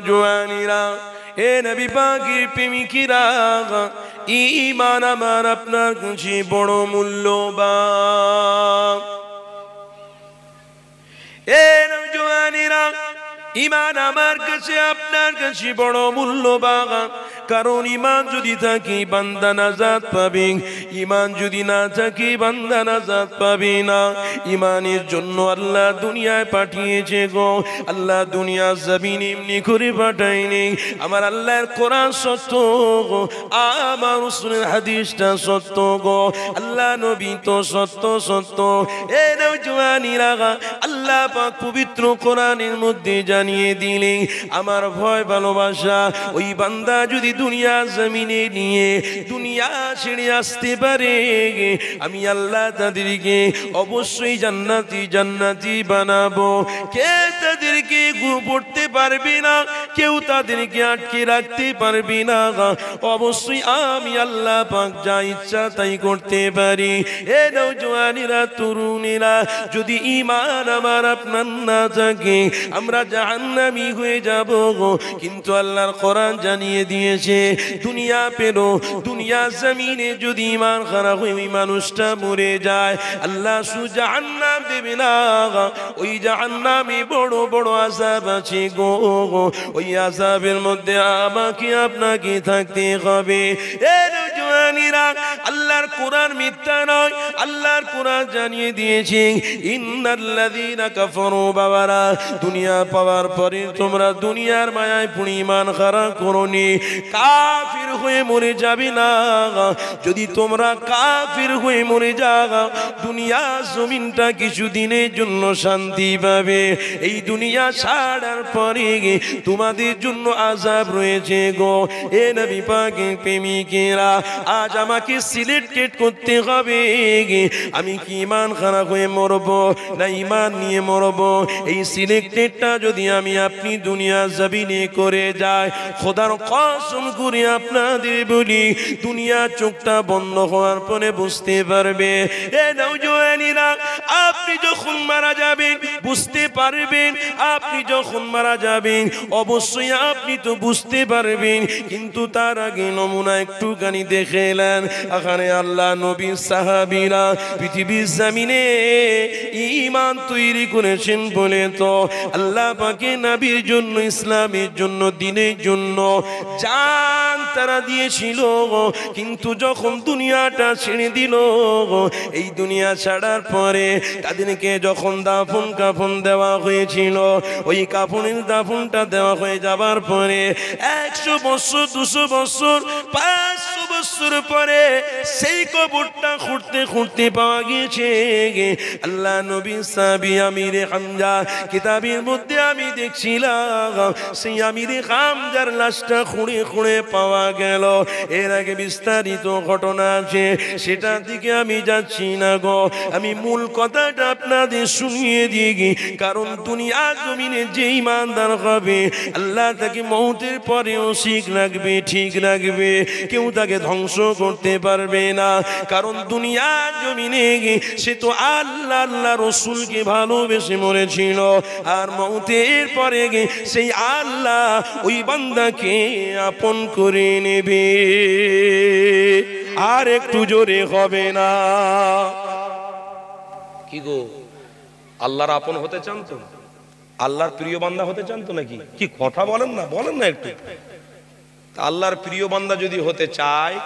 নৌজওয়ানিরা এ নবী পাখির প্রেমিকিরা ইমান আমার আপনার কাছে বড় মূল্যবান। এ নৌজওয়ানিরা ইমান আমার কাছে আপনার কাছে বড় মূল্যবান। কারণ ইমান যদি থাকে, বান্দা নাজাত পাবে। ইমান যদি না থাকে, বান্দা নাজাত পাবে না। ইমানের জন্য আল্লাহ দুনিয়ায় পাঠিয়েছে গো। আল্লাহ দুনিয়া জমিন এমনি করে পাঠায়নি। আমার আল্লাহর কোরআন সত্য গো। আমার রসুলের হাদিসটা সত্য গো। আল্লাহ নবী তো সত্য সত্য। এ নৌজওয়ানিরা আল্লাহ পাক পবিত্র কোরআনের মধ্যে জানিয়ে দিলেন, আমার ভয় ভালোবাসা, ওই বান্দা যদি দুনিয়া জমিনে নিয়ে দুনিয়া ছেড়ে আসতে পারে। আমি আল্লাহ তাদেরকে অবশ্যই জান্নাতি জান্নাতি বানাবো। কে তাদেরকে পড়তে পারবে না, কেউ তাদেরকে আটকে রাখতে পারবে না। অবশ্যই আমি আল্লাহ পাক যা ইচ্ছা তাই করতে পারি। এ নৌজওয়ানিরা তরুণীরা, যদি ইমান আমার আপনার না থাকে, আমরা জাহান্নামি হয়ে যাব কিন্তু আল্লাহর কোরআন জানিয়ে দিয়েছে দুনিয়া পেরো, দুনিয়া জমিনে যদি ইমান খারাপ হয়ে ওই মানুষটা মরে যায়, আল্লাহ সু জাহান্নাম দেবে না ওই জাহান্নামে বড় বড় আজাব আছে গো, ওই আজাবের মধ্যে আমাকে আপনাকে থাকতে হবে। আল্লাহর কোরআন মিথ্যা নয়, আল্লাহর কোরআন জানিয়ে দিয়েছে, ইন্নাল্লাযীনা কাফারু বাবারা, দুনিয়া পাওয়ার পরে তোমরা দুনিয়ার মায়ায় পুনি ইমান খারা করনি কাফির হয়ে মরে যাবে না। যদি তোমরা কাফির হয়ে মরে যাও, দুনিয়া জমিনটা কিছু দিনের জন্য শান্তি পাবে। এই দুনিয়া ছাড়ার পরে তোমাদের জন্য আজাব রয়েছে গো। এ নবী পাকে প্রেমিকেরা, আজ আমাকে সিলেক্টেড করতে হবে। গে আমি কি ইমান খারাপ হয়ে মরব না ইমান নিয়ে মরব? এই সিলেক্টেডটা যদি আমি আপনি দুনিয়া জবিনে করে যাই, খোদার কসম করে আপনাদের বলি, দুনিয়া চোখটা বন্ধ হওয়ার পরে বুঝতে পারবে। এ নৌজওয়ানিরা আপনি যখন মারা যাবেন, বুঝতে পারবেন, আপনি যখন মারা যাবেন, অবশ্যই আপনি তো বুঝতে পারবেন, কিন্তু তার আগে নমুনা একটুখানি দেখে এলেন এখানে আল্লাহ নবী সাহাবিরা পৃথিবীর জামিনে ইমান তৈরি করেছেন বলে তো আল্লাহ পাকে নাবির জন্য, ইসলামের জন্য, দিনের জন্য জান তারা দিয়েছিল কিন্তু যখন দুনিয়াটা ছেড়ে দিল এই দুনিয়া ছাড়ার পরে তাদেরকে যখন দাফন কাফন দেওয়া হয়েছিল, ওই কাফনের দাফনটা দেওয়া হয়ে যাবার পরে একশো বছর, দুশো বছর, পাঁচশো বছর পরে সেই কবরটা খুঁড়তে খুঁড়তে পাওয়া গিয়েছে আল্লাহ নবী সাবি আমিরে হামজা কিতাবের মধ্যে আমি দেখছিলাম, সেই আমিরে হামজার লাশটা খুঁড়ে খুঁড়ে পাওয়া গেল। এর আগে বিস্তারিত ঘটনা আছে, সেটার দিকে আমি যাচ্ছি না গো। আমি মূল কথাটা আপনাদের শুনিয়ে দিই কারণ দুনিয়া জমিনে যে ইমানদার হবে, আল্লাহ তাকে মৌতের পরেও শিখ রাখবে, ঠিক লাগবে কেউ তাকে ধ্বংস করতে পারবে না, কারণ দুনিয়া জমিনে সে তো আল্লাহ আল্লাহ রসুলকে ভালোবেসে মরেছিল। আর মৌতের পরে গে সেই আল্লাহ ওই বান্দাকে আপন করে নেবে। আর একটু জোরে হবে না। কি গো? আল্লাহর আপন হতে চান তো? আল্লাহর প্রিয় বান্দা হতে চান তো নাকি? কি কথা বলেন না বলেন না একটু। আল্লাহর প্রিয় বান্দা যদি হতে চায়,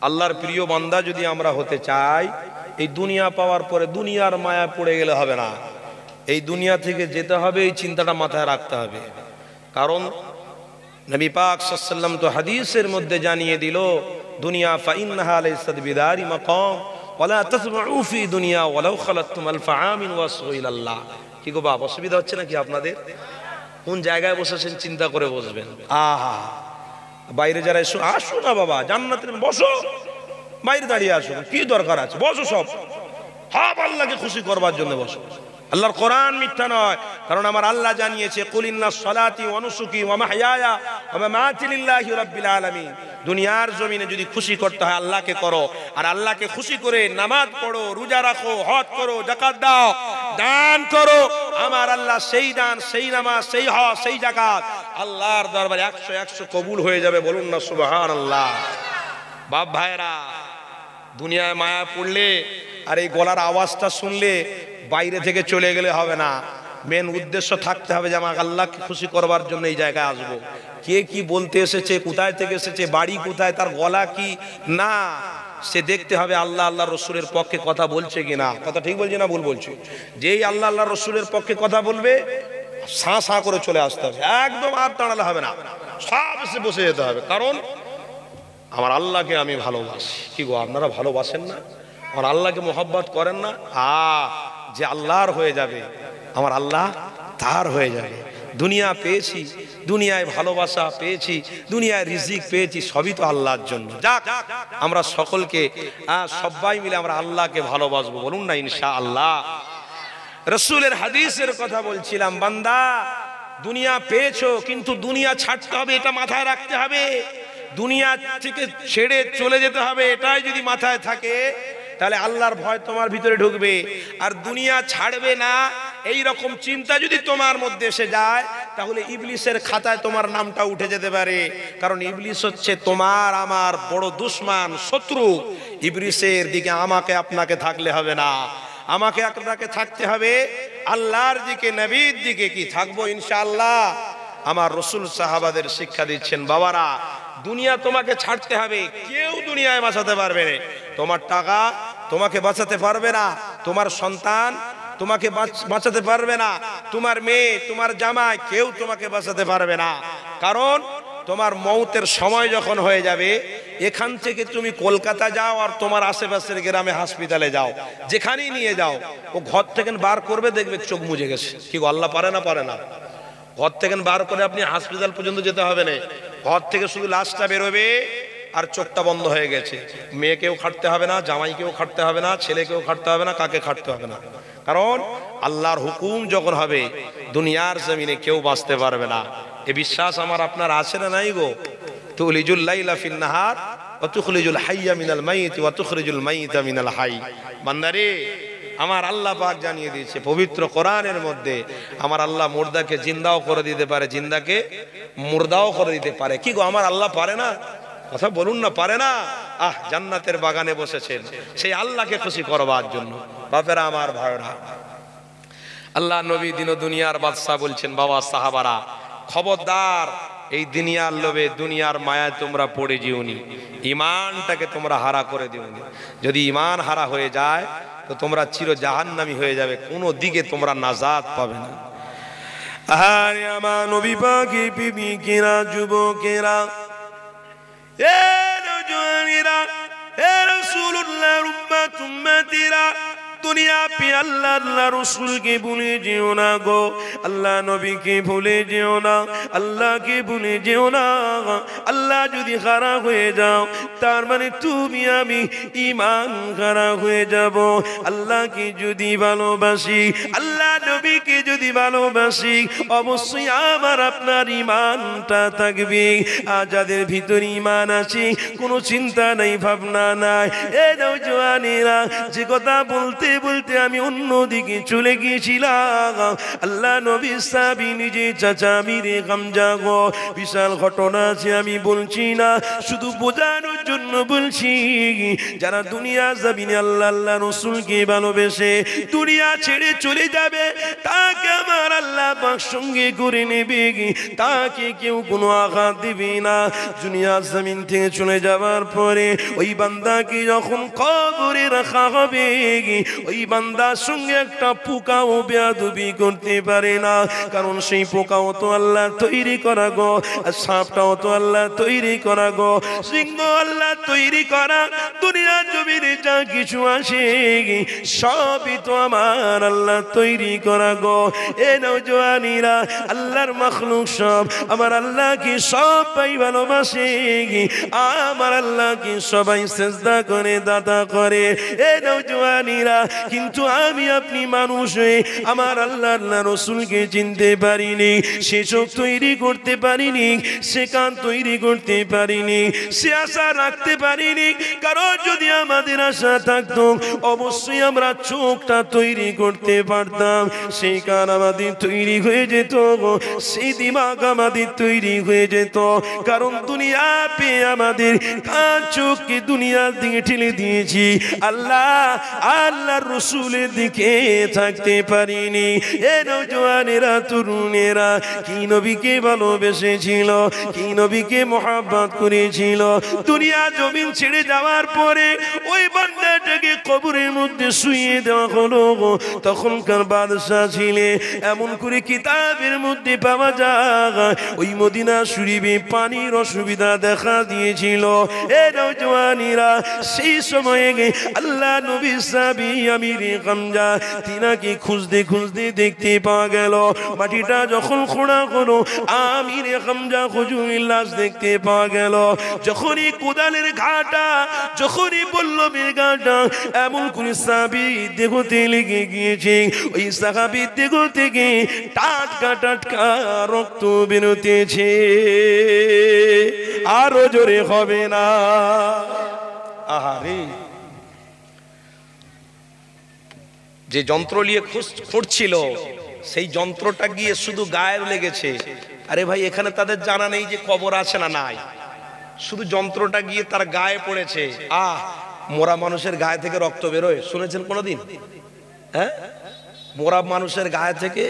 আল্লাহর প্রিয় বান্দা যদি আমরা হতে চাই, এই দুনিয়া পাওয়ার পরে দুনিয়ার মায়া পড়ে গেলে হবে না। এই দুনিয়া থেকে যেতে হবে, এই চিন্তাটা মাথায় রাখতে হবে। কারণ নবী পাক সাল্লাম তো হাদিসের মধ্যে জানিয়ে দিল, দুনিয়া ফাইন্নাহা লাইসাত বিদারি মাকাম, ওয়ালা তাসমাউ ফি দুনিয়া ওয়ালাউ খালাতুম আলফা আমিন ওয়াসু ইলাল্লাহ। কি গো বাপ, অসুবিধা হচ্ছে নাকি আপনাদের? কোন জায়গায় বসেছেন চিন্তা করে বসবেন। আহা, বাইরে যারা এসো, আসো না বাবা, জান্নাতের বসো, বাইরে দাঁড়িয়ে আসো, কি দরকার আছে? বসো সব। সব আল্লাহকে খুশি করবার জন্য বসো। আল্লাহর কোরআন মিথ্যা নয়। কারণ আমার আল্লাহ জানিয়েছে কুলিন্না সলাতি অনুসুকি মামাতি লিল্লাহি রাব্বিল আলামিন। দুনিয়ার জমিনে যদি খুশি করতে হয়, আল্লাহকে করো। আর আল্লাহকে খুশি করে নামাজ পড়ো, রোজা রাখো, হজ করো, যাকাত দাও, দান করো। আমার আল্লাহ সেই দান, সেই নামাজ, সেই হ সেই জাকাত আল্লাহর দরবারে একশো একশো কবুল হয়ে যাবে। বলুন না সুবাহান আল্লাহ বাপ ভাইরা দুনিয়ায় মায়া পড়লে আর এই গলার আওয়াজটা শুনলে বাইরে থেকে চলে গেলে হবে না। মেন উদ্দেশ্য থাকতে হবে যে আমাকে আল্লাহকে খুশি করবার জন্য এই জায়গায় আসব। কে কি বলতে এসেছে, কোথায় থেকে এসেছে, বাড়ি কোথায়, তার গলা কি? না, সে দেখতে হবে আল্লাহ আল্লাহ রসুলের পক্ষে কথা বলছে কিনা। কথা ঠিক বলছি না ভুল বলছি? যেই আল্লাহ আল্লাহ রসুলের পক্ষে কথা বলবে, সাঁ সাঁ করে চলে আসতে হবে। একদম আর দাঁড়ালে হবে না। সব এসে বসে যেতে হবে। কারণ আমার আল্লাহকে আমি ভালোবাসি। কি গো, আপনারা ভালোবাসেন না? আমার আল্লাহকে মোহাব্বত করেন না? আ যে আল্লাহর হয়ে যাবে, আমার আল্লাহ তার হয়ে যাবে। দুনিয়া পেয়েছি, দুনিয়ায় ভালোবাসা পেয়েছি, দুনিয়ায় রিজিক পেয়েছি, সবই তো আল্লাহর জন্য। যাক, আমরা সকলকে সবাই মিলে আমরা আল্লাহকে ভালোবাসবো। বলুন না ইনশা আল্লাহ রসুলের হাদিসের কথা বলছিলাম, বান্দা, দুনিয়া পেয়েছ, কিন্তু দুনিয়া ছাড়তে হবে, এটা মাথায় রাখতে হবে। দুনিয়া থেকে ছেড়ে চলে যেতে হবে, এটাই যদি মাথায় থাকে তাহলে আল্লাহর ভয় তোমার ভিতরে ঢুকবে। আর দুনিয়া ছাড়বে না। এই রকম চিন্তা যদি তোমার মধ্যে এসে যায়, তাহলে ইবলিসের খাতায় তোমার নামটা উঠে যেতে পারে। কারণ ইবলিস হচ্ছে তোমার, আমার বড় দুশ্মান, শত্রু। ইবলিসের দিকে আমাকে, আপনাকে থাকলে হবে না। আমাকে আপনাকে থাকতে হবে আল্লাহর দিকে, নবীর দিকে কি? থাকব ইনশাআল্লাহ। আমার রসুল সাহাবাদের শিক্ষা দিচ্ছেন, বাবারা, দুনিয়া তোমাকে ছাড়তে হবে। কেউ দুনিয়ায় বাঁচাতে পারবে না। তোমার টাকা তোমাকে বাঁচাতে পারবে না। তোমার সন্তান তোমাকে বাঁচ- বাঁচাতে পারবে না। তোমার মেয়ে, তোমার জামাই কেউ তোমাকে বাঁচাতে পারবে না। কারণ তোমার মৌতের সময় যখন হয়ে যাবে, এখান থেকে তুমি কলকাতা যাও আর তোমার আশেপাশের গ্রামে হাসপাতালে যাও। যেখানেই নিয়ে যাও, ও ঘর থেকে বার করবে, দেখবে চোখ মুজে গেছে। কি আল্লাহ পারে না পারে না? ঘর থেকে বার করে আপনি হাসপাতাল পর্যন্ত যেতে হবে না। ঘর থেকে শুধু লাশটা বেরোবে আর চোখটা বন্ধ হয়ে গেছে। মেয়েকেও খাটতে হবে না, জামাইকেও খাটতে হবে না, ছেলেকেও খাটতে হবে না, কাকে খাটতে হবে না। কারণ আল্লাহর হুকুম যখন হবে, দুনিয়ার জমিনে কেউ বাঁচতে পারবে না। এ বিশ্বাস আমার আপনার আছে না নাই গো? তুলিজুল লাইলা ফিল নাহার ওয়া তুখরিজুল হাইয়া মিনাল মাইত ওয়া তুখরিজুল মাইতা মিনাল হাই। বান্দারে, আমার আল্লাহ পাক জানিয়ে দিয়েছে, পবিত্র কোরআনের মধ্যে আমার আল্লাহ মুর্দাকে জিন্দাও করে দিতে পারে, জিন্দাকে মুর্দাও করে দিতে পারে। কি গো, আমার আল্লাহ পারে না? কথা বলুন না, পারে না। আহ, জান্নাতের বাগানে বসেছেন। সেই আল্লাহকে খুশি করবার জন্য। বাপেরা, আমার ভাইরা। আল্লাহ নবী দিন দুনিয়ার বাদশাহ বলছেন, বাবা, সাহাবারা, খবরদার, এই দুনিয়ার লোভে, দুনিয়ার মায়ায় তোমরা পড়ে যেওনি। ইমানটাকে তোমরা হারা করে দিওনি। যদি ইমান হারা হয়ে যায়, তো তোমরা চির জাহান্নামী হয়ে যাবে। কোনো দিকে তোমরা নাজাত পাবে না। আহারে আমার নবী পাখি পিবি কেরা যুবকেরা এ নজওয়ানেরা এ রাসূলুল্লাহ উম্মাত উম্মাতিরা দুনিয়া পে আল্লাহ আল্লাহ রসুলকে ভুলে যেও না গো। আল্লাহ নবীকে ভুলে যেও না, আল্লাহকে ভুলে যেও না। আল্লাহ যদি খারাপ হয়ে যাও, তার মানে তুমি, আমি ইমান খারাপ হয়ে যাব। আল্লাহকে যদি ভালোবাসি, আল্লাহ নবীকে যদি ভালোবাসি, অবশ্যই আমার আপনার ইমানটা থাকবে। আর যাদের ভিতরে ইমান আছে, কোনো চিন্তা নাই, ভাবনা নাই। এ নৌজওয়ানেরা যে কথা বলতে বলতে আমি অন্যদিকে চলে গিয়েছিলাম। আল্লাহ নবী সাবি নিজে, চাচা মিরে গামজা গো, বিশাল ঘটনা আছে, আমি বলছি না। শুধু বোঝানোর জন্য বলছি, যারা দুনিয়া যাবিনি আল্লাহ আল্লাহ রসুলকে ভালোবেসে দুনিয়া ছেড়ে চলে যাবে, তাকে আমার আল্লাহ পাক সঙ্গে করে নেবে তাকে কেউ কোনো আঘাত দিবে না। দুনিয়া জমিন থেকে চলে যাওয়ার পরে ওই বান্দাকে যখন কবরে রাখা হবে ওই বান্দার সঙ্গে একটা পোকাও বেয়াদবি করতে পারে না। কারণ সেই পোকাও তো আল্লাহ তৈরি করা গো, আর সাপটাও তো আল্লাহ তৈরি করা গো। সিংহ আল্লাহ তৈরি করা, দুনিয়া জমিনে যা কিছু আসে, সবই তো আমার আল্লাহ তৈরি করা গো। এ নৌজওয়ানিরা আল্লাহর মখলুক সব, আমার আল্লাহকে সবাই ভালোবাসে, আমার আল্লাহ কি সবাই চেষ্টা করে, দাদা করে। এ নৌজওয়ানিরা কিন্তু আমি আপনি মানুষ হয়ে আমার আল্লাহ আল্লাহ রসুলকে চিনতে পারিনি, সে চোখ তৈরি করতে পারিনি, সে কান তৈরি করতে পারিনি, সে আশা রাখতে পারিনি, কারণ যদি আমাদের আশা থাকতো, অবশ্যই আমরা চোখটা তৈরি করতে পারতাম সেই কান আমাদের তৈরি হয়ে যেত সেই দিমাগ আমাদের তৈরি হয়ে যেত, কারণ দুনিয়া পেয়ে আমাদের কান চোখকে দুনিয়ার দিকে ঠেলে দিয়েছি, আল্লাহ আল্লাহ আল্লাহর রসুলের দিকে থাকতে পারিনি। এ নৌজওয়ানেরা তরুণেরা, কি নবীকে ভালোবেসেছিল, কি নবীকে মোহাব্বত করেছিল? দুনিয়া জমিন ছেড়ে যাওয়ার পরে ওই বান্দাটাকে কবরের মধ্যে শুয়ে দেওয়া হলো তখনকার বাদশাহ ছিলে, এমন করে কিতাবের মধ্যে পাওয়া যায়। ওই মদিনা শরীফে পানির অসুবিধা দেখা দিয়েছিল। এ নৌজওয়ানিরা সেই সময়ে আল্লাহ নবী সাবি আমির গামজা, তিনাকে খুঁজতে খুঁজতে দেখতে পাওয়া গেল। মাটিটা যখন খোঁড়া হলো, আমির গামজা হুজুরের লাশ দেখতে পাওয়া গেল। যখনই কোদালের ঘাটা, যখনই বল্লভের ঘাটা, এমন করে সাবি দেহতে লেগে গিয়েছে। ওই সাহাবি দেহ থেকে টাটকা টাটকা রক্ত বেরোতেছে। আরও জোরে হবে না। আহারে। যে যন্ত্র নিয়ে খুঁড়ছিল, সেই যন্ত্রটা গিয়ে শুধু গায়ের লেগেছে। আরে ভাই, এখানে তাদের জানা নেই যে কবর আছে না নাই। শুধু যন্ত্রটা গিয়ে তার গায়ে পড়েছে। আহ, মোরা মানুষের গায়ে থেকে রক্ত বেরোয়। শুনেছেন কোনোদিন? হ্যাঁ? মোরা মানুষের গায়ে থেকে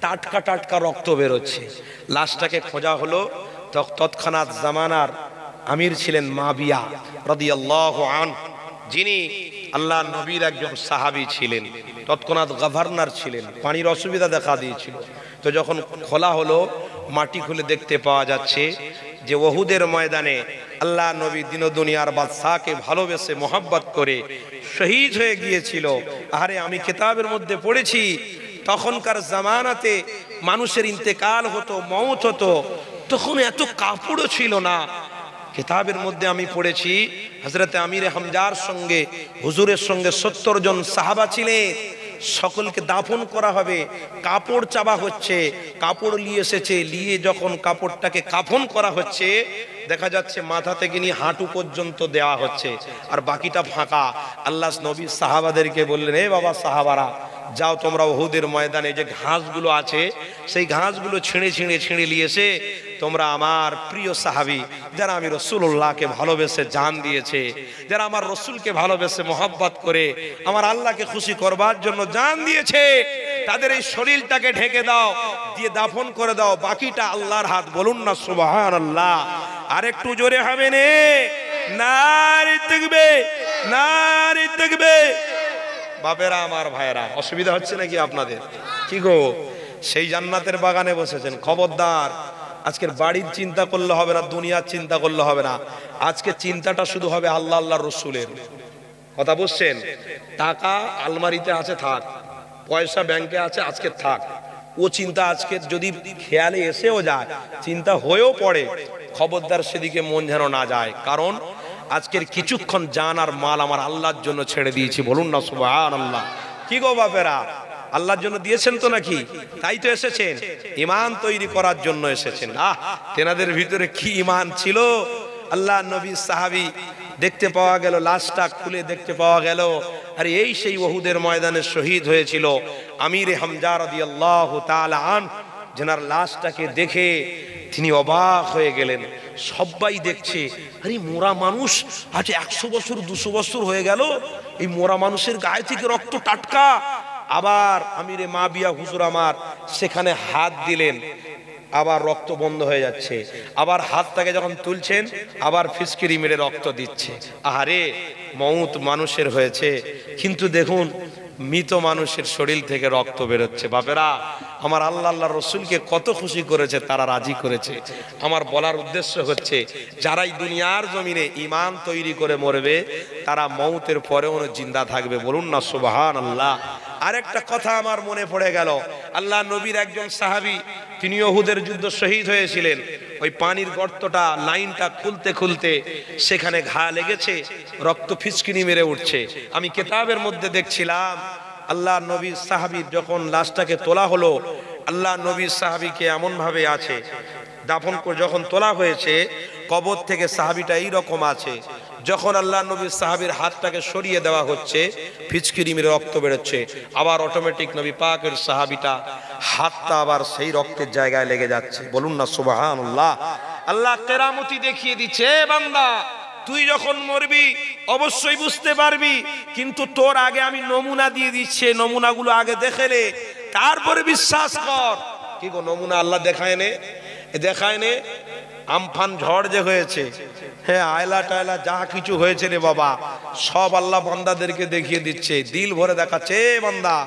টাটকা টাটকা রক্ত বেরোচ্ছে। লাশটাকে খোঁজা হলো তৎক্ষণাৎ জামানার আমির ছিলেন মাবিয়া, রদিয়াল্লাহ আন যিনি আল্লাহ নবীর একজন সাহাবী ছিলেন, তৎক্ষণাৎ গভর্নর ছিলেন, পানির অসুবিধা দেখা দিয়েছিল। তো যখন খোলা হলো, মাটি খুলে দেখতে পাওয়া যাচ্ছে যে ওহুদের ময়দানে আল্লাহ নবী দিন দুনিয়ার বাদশাহকে ভালোবেসে মোহাব্বত করে শহীদ হয়ে গিয়েছিল। আরে আমি কিতাবের মধ্যে পড়েছি, তখনকার জামানাতে মানুষের ইন্তেকাল হতো মৌত হতো, তখন এত কাপড়ও ছিল না। কিতাবের মধ্যে আমি পড়েছি হজরতে আমির হামজার সঙ্গে, হুজুরের সঙ্গে সত্তর জন সাহাবা ছিলেন। সকলকে দাফন করা হবে, কাপড় চাবা হচ্ছে, কাপড় নিয়ে এসেছে, নিয়ে যখন কাপড়টাকে কাফন করা হচ্ছে, দেখা যাচ্ছে মাথা থেকে নিয়ে হাঁটু পর্যন্ত দেওয়া হচ্ছে, আর বাকিটা ফাঁকা। আল্লাহ নবী সাহাবাদেরকে বললেন, এ বাবা সাহাবারা যাও তোমরা ওহুদের ময়দানে, যে ঘাসগুলো আছে, সেই ঘাসগুলো ছিঁড়ে ছিঁড়ে ছিঁড়ে নিয়েছে তোমরা আমার প্রিয় সাহাবি, যারা আমি রসুল্লাহকে ভালোবেসে জান দিয়েছে, যারা আমার রসুলকে ভালোবেসে মোহাব্বত করে আমার আল্লাহকে খুশি করবার জন্য জান দিয়েছে, তাদের এই শরীরটাকে ঢেকে দাও, দিয়ে দাফন করে দাও, বাকিটা আল্লাহর হাত, বলুন না সুবাহান আল্লাহ আর একটু জোরে হবে নে। নারী দেখবে নারী দেখবে বাপেরা আমার ভাইয়েরা, অসুবিধা হচ্ছে নাকি আপনাদের? কি গো, সেই জান্নাতের বাগানে বসেছেন, খবরদার। আজকের বাড়ির চিন্তা করলে হবে না, দুনিয়ার চিন্তা করলে হবে না। আজকে চিন্তাটা শুধু হবে আল্লাহ আল্লাহ রসুলের। কথা বুঝছেন? টাকা আলমারিতে আছে, থাক। পয়সা ব্যাংকে আছে, আজকে থাক। ও চিন্তা আজকে যদি খেয়ালে এসেও যায়, চিন্তা হয়েও পড়ে, খবরদার সেদিকে মন যেন না যায়। কারণ আজকের কিছুক্ষণ জান আর মাল আমার আল্লাহর জন্য ছেড়ে দিয়েছি, বলুন না সুবাহ আল্লাহ কি গো বাপেরা? আল্লাহর জন্য দিয়েছেন তো নাকি? তাই তো এসেছেন। ইমান তৈরি করার জন্য এসেছেন। আহ, তেনাদের ভিতরে কি ইমান ছিল? আল্লাহ নবী সাহাবি দেখতে পাওয়া গেল, লাশটা খুলে দেখতে পাওয়া গেল। আর, এই সেই ওহুদের ময়দানে শহীদ হয়েছিল আমির হামজা রাদিয়াল্লাহু তাআলা আন যেনার লাশটাকে দেখে তিনি অবাক হয়ে গেলেন। সবাই দেখছে, আরে মোরা মানুষ, আজ একশো বছর, দুশো বছর হয়ে গেল, এই মোরা মানুষের গায়ে থেকে রক্ত টাটকা। আবার আমিরে মা বিয়া হুজুর আমার, সেখানে হাত দিলেন, আবার রক্ত বন্ধ হয়ে যাচ্ছে। আবার হাতটাকে যখন তুলছেন, আবার ফিসকিরি মেরে রক্ত দিচ্ছে। আহারে মৌত মানুষের হয়েছে। কিন্তু দেখুন, মৃত মানুষের শরীর থেকে রক্ত বেরোচ্ছে, বাপেরা। আমার আল্লাহ আল্লাহ রসুলকে কত খুশি করেছে, তারা রাজি করেছে। আমার বলার উদ্দেশ্য হচ্ছে, যারাই দুনিয়ার জমিনে ইমান তৈরি করে মরবে, তারা মৌতের পরেও জিন্দা থাকবে। বলুন না সুবাহান আল্লাহ আরেকটা কথা আমার মনে পড়ে গেল। আল্লাহ নবীর একজন সাহাবি, তিনি ওহুদের যুদ্ধ শহীদ হয়েছিলেন। ওই পানির গর্তটা, লাইনটা খুলতে খুলতে সেখানে ঘা লেগেছে, রক্ত ফিচকিনি মেরে উঠছে। আমি কেতাবের মধ্যে দেখছিলাম আল্লাহ নবী সাহাবির যখন লাশটাকে তোলা হলো, আল্লাহ নবী সাহাবিকে এমন ভাবে আছে, দাফন যখন তোলা হয়েছে, কবর থেকে সাহাবিটা এই রকম আছে, যখন আল্লাহ নবীর সাহাবির হাতটাকে সরিয়ে দেওয়া হচ্ছে, ফিচকিরি মেরে রক্ত বেরোচ্ছে, আবার অটোমেটিক নবী পাকের সাহাবিটা হাতটা আবার সেই রক্তের জায়গায় লেগে যাচ্ছে। বলুন না সুবাহান আল্লাহ আল্লাহ কেরামতি দেখিয়ে দিচ্ছে, "এ বান্দা। তুই যখন মরবি, অবশ্যই বুঝতে পারবি, কিন্তু তোর আগে আমি নমুনা দিয়ে দিচ্ছে নমুনাগুলো আগে দেখে নে। তারপরে বিশ্বাস কর। কি গো, নমুনা আল্লাহ দেখায় নে? দেখায় নে? আমফান ঝড় যে হয়েছে। হ্যাঁ আয়লা টায়লা, যা কিছু হয়েছে রে বাবা, সব আল্লাহ বান্দাদেরকে দেখিয়ে দিচ্ছে। দিল ভরে দেখাচ্ছে, "এ বান্দা,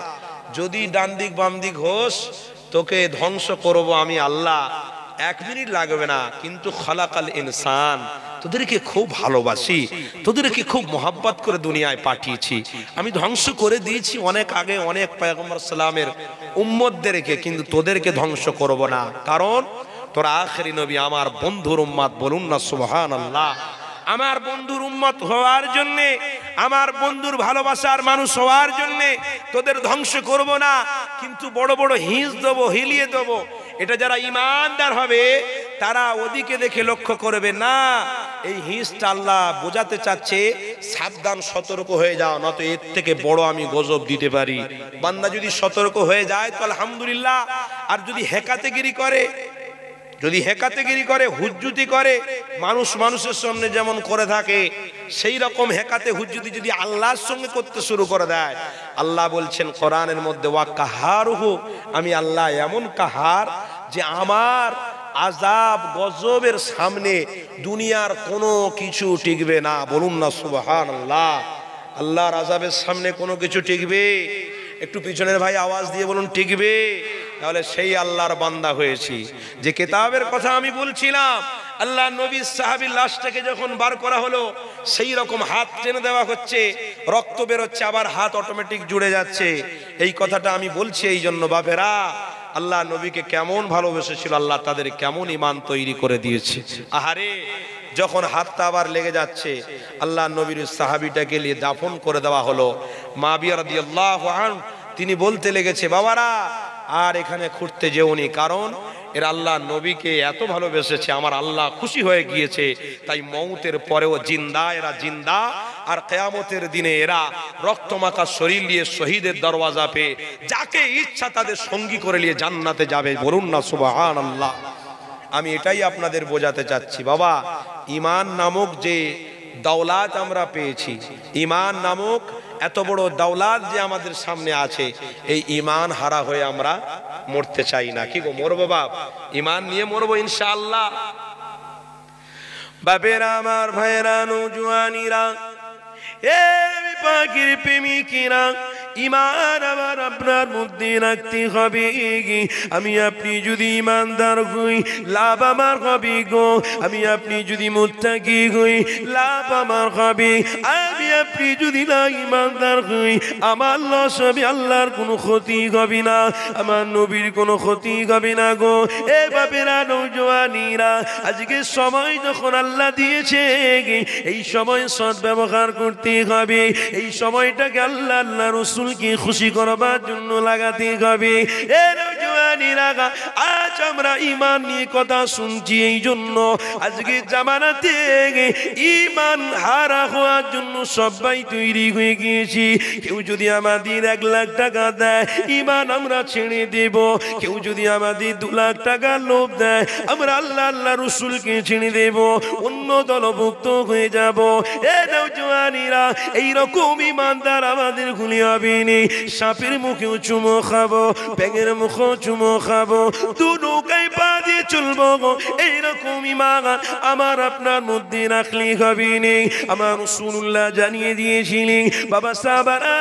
যদি ডান দিক বাম দিক হোস, তোকে ধ্বংস করব আমি আল্লাহ। এক মিনিট লাগবে না, কিন্তু খালাকাল ইনসান, তোদেরকে খুব ভালোবাসি, তোদেরকে খুব মোহাব্বত করে দুনিয়ায় পাঠিয়েছি। আমি ধ্বংস করে দিয়েছি অনেক আগে অনেক পায়গম্বর সালামের উম্মদদেরকে কিন্তু তোদেরকে ধ্বংস করব না। কারণ তোরা আখেরি নবী আমার বন্ধুর উম্মাদ বলুন না সুবহান আল্লাহ আমার বন্ধুর উম্মত হওয়ার জন্যে, আমার বন্ধুর ভালোবাসার মানুষ হওয়ার জন্যে তোদের ধ্বংস করব না, কিন্তু বড় বড় হিঁস দেবো, হিলিয়ে দেবো। এটা যারা ইমানদার হবে, তারা ওদিকে দেখে লক্ষ্য করবে, না, এই হিঁসটা আল্লাহ বোঝাতে চাচ্ছে, সাবধান, সতর্ক হয়ে যাও নত এর থেকে বড় আমি গজব দিতে পারি। বান্দা যদি সতর্ক হয়ে যায়, তো আলহামদুলিল্লাহ, আর যদি হেকাতেগিরি করে যদি হেকাতেগিরি করে, হুজ্জুতি করে, মানুষ মানুষের সামনে যেমন করে থাকে, সেই রকম হেকাতে হুজ্জুতি যদি আল্লাহর সঙ্গে করতে শুরু করে দেয়, আল্লাহ বলছেন, কোরআনের মধ্যে, ওয়া কাহারুহু আমি আল্লাহ এমন কাহার যে আমার আজাব গজবের সামনে দুনিয়ার কোনো কিছু টিকবে না। বলুন না সুবহান আল্লাহ আল্লাহর আজাবের সামনে কোনো কিছু টিকবে? একটু পিছনের ভাই আওয়াজ দিয়ে বলুন, টিকবে? তাহলে সেই আল্লাহর বান্দা হয়েছি। যে কেতাবের কথা আমি বলছিলাম, আল্লাহ নবী সাহাবীর লাশটাকে যখন বার করা হলো, সেই রকম হাত টেনে দেওয়া হচ্ছে, রক্ত বেরোচ্ছে, আবার হাত অটোমেটিক জুড়ে যাচ্ছে। এই কথাটা আমি বলছি এই জন্য বাপেরা, আল্লাহ নবীকে কেমন ভালোবেসেছিল, আল্লাহ তাদের কেমন ইমান তৈরি করে দিয়েছে। আহারে, যখন হাতটা আবার লেগে যাচ্ছে, আল্লাহ নবীর সাহাবিটাকে নিয়ে দাফন করে দেওয়া হলো। মা বিয়া রাদিয়াল্লাহু আনহু, তিনি বলতে লেগেছে, বাবারা আর এখানে খুঁড়তে যেওনি কারণ এর আল্লাহ নবীকে এত ভালোবেসেছে, আমার আল্লাহ খুশি হয়ে গিয়েছে। তাই মৌতের পরেও জিন্দা, এরা জিন্দা। আর কেয়ামতের দিনে এরা রক্তমাখা শরীর নিয়ে শহীদের দরওয়াজা পেয়ে যাকে ইচ্ছা তাদের সঙ্গী করে নিয়ে জান্নাতে যাবে। বলুন না সুবাহান আল্লাহ আমি এটাই আপনাদের বোঝাতে চাচ্ছি, বাবা ইমান নামক যে দৌলাত আমরা পেয়েছি ইমান নামক এত বড় দাওলাত যে আমাদের সামনে আছে। এই ইমান হারা হয়ে আমরা মরতে চাই না। কি গো, মরবো বাপ? ইমান নিয়ে মরবো ইনশাআল্লাহ। বাপেরা আমার ভাইরা নৌজুয়ানিরা, এ পাখির প্রেমিকিরা ইমান আবার আপনার মধ্যে রাখতে হবে আমি আপনি যদি ইমানদার হই, লাভ আমার হবে গো। আমি আপনি যদি মুত্তাকি হই, লাভ আমার হবে। আমি আপনি যদি না ইমানদার হই, আমার লস হবে আল্লাহর কোনো ক্ষতি হবে না। আমার নবীর কোনো ক্ষতি হবে না গো। এ বাপেরা, নৌজওয়ানিরা, আজকে সময় যখন আল্লাহ দিয়েছে গে, এই সময় সৎ ব্যবহার করতে হবে। এই সময়টাকে আল্লাহ আল্লাহ রসুলকে খুশি করবার জন্য লাগাতে হবে। আজ আমরা ইমান নিয়ে কথা শুনছি এই জন্য আজকে জামানাতে ইমান হারা হওয়ার জন্য সবাই তৈরি হয়ে গিয়েছি। কেউ যদি আমাদের এক লাখ টাকা দেয় ইমান আমরা ছেড়ে দেব। কেউ যদি আমাদের দু লাখ টাকা লোভ দেয়, আমরা আল্লাহ আল্লাহ রসুলকে ছেড়ে দেব। অন্য দলভুক্ত হয়ে যাব। এ নৌজওয়ানিরা, এইরকম ইমানদার আমাদের খুলি হবে। নি সাপের মুখেও চুমো খাব, ব্যাঙের মুখেও চুমো খাব। দু নৌকায় পা দিয়ে চলবো গো এইরকম ইমান আমার আপনার মধ্যে রাখলে হবে নেই আমার রসুল্লাহ জানিয়ে দিয়েছিলেন, বাবা সাবারা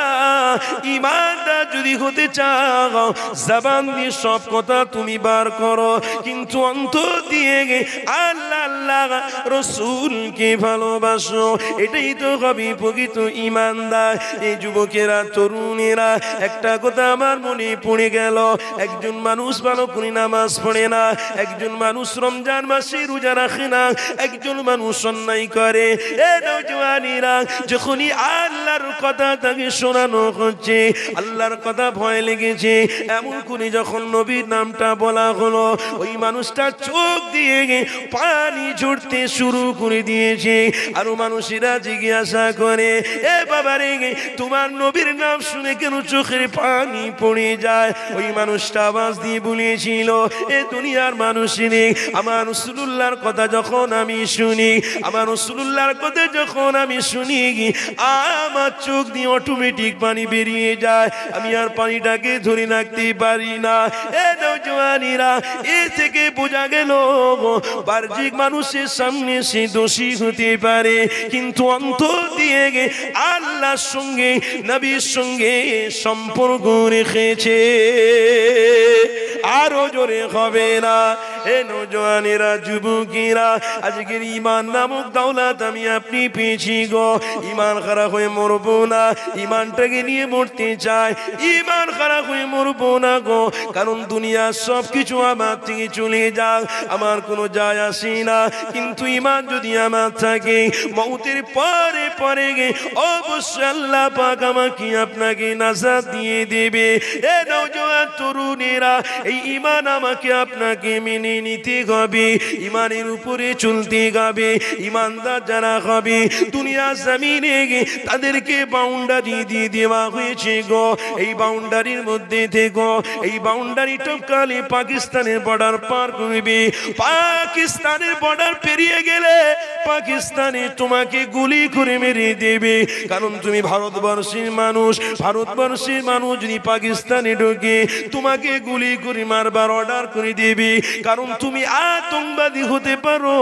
ইমানদার যদি হতে চাও, জবান দিয়ে সব কথা তুমি বার করো। কিন্তু অন্তর দিয়ে গে, আল্লাহ আল্লাহ, রসুলকে ভালোবাসো। এটাই তো হবে প্রকৃত ইমানদার এই যুবকেরা তরুণেরা একটা কথা আমার মনে পড়ে গেল। একজন মানুষ ভালো করে নামাজ পড়ে না, একজন মানুষ রমজান মাসে রোজা রাখে না, একজন মানুষ অন্যায় করে। এ নৌজওয়ানিরা যখনই আল্লাহর কথা তাকে শোনানো হচ্ছে, আল্লাহর কথা ভয় লেগেছে, এমন করে যখন নবীর নামটা বলা হলো, ওই মানুষটা চোখ দিয়ে পানি ঝরতে শুরু করে দিয়েছে। আরও মানুষেরা জিজ্ঞাসা করে, এ বাবা রে তোমার নবীর নাম শুনে কেন চোখের পানি পড়ে যায়? ওই মানুষটা আওয়াজ দিয়ে বলেছিল, এ দুনিয়ার মানুষ নেই আমার রসুল্লাহর কথা যখন আমি শুনি, আমার রসুল্লাহর কথা যখন আমি শুনি, আমার চোখ দিয়ে অটোমেটিক পানি বেরিয়ে যায়। আমি আর পানিটাকে ধরে রাখতে পারি না। এ নৌজওয়ানিরা এ থেকে বোঝা গেল, বাহ্যিক মানুষের সামনে সে দোষী হতে পারে। কিন্তু অন্তর দিয়ে আল্লাহর সঙ্গে, নবীর সঙ্গে সম্পর্ক রেখেছে। আরও জোরে হবে না। এ নজওয়ানেরা যুবকেরা, আজকের ইমান নামক দাওলাত আমি আপনি পেয়েছি গো। ইমান খারাপ হয়ে মরবো না। ইমানটাকে নিয়ে মরতে চাই। ইমান খারাপ হয়ে মরবো না গো। কারণ দুনিয়ার সব কিছু আমার থেকে চলে যাক। আমার কোনো যায় আসে না। কিন্তু ইমান যদি আমার থাকে, মৌতের পরে পরে গে, অবশ্যই আল্লাহ পাক আমাকে আপনাকে নাজাদ দিয়ে দেবে। এ নওজোয়ান তরুণেরা, এই ইমান আমাকে আপনাকে মেনে নিতে হবে। ইমানের উপরে চলতে হবে ইমানদার যারা হবে দুনিয়া জমিনে তাদেরকে বাউন্ডারি দিয়ে দেওয়া হয়েছে গো। এই বাউন্ডারির মধ্যে থেকে, এই বাউন্ডারি টপকালে পাকিস্তানের বর্ডার পার করবে। পাকিস্তানের বর্ডার পেরিয়ে গেলে পাকিস্তানে তোমাকে গুলি করে মেরে দেবে। কারণ তুমি ভারতবর্ষের মানুষ। ভারতবর্ষের মানুষ যদি পাকিস্তানে ঢোকে, তোমাকে গুলি করে মারবার অর্ডার করে দেবে। কারণ তুমি আতঙ্কবাদী হতে পারো।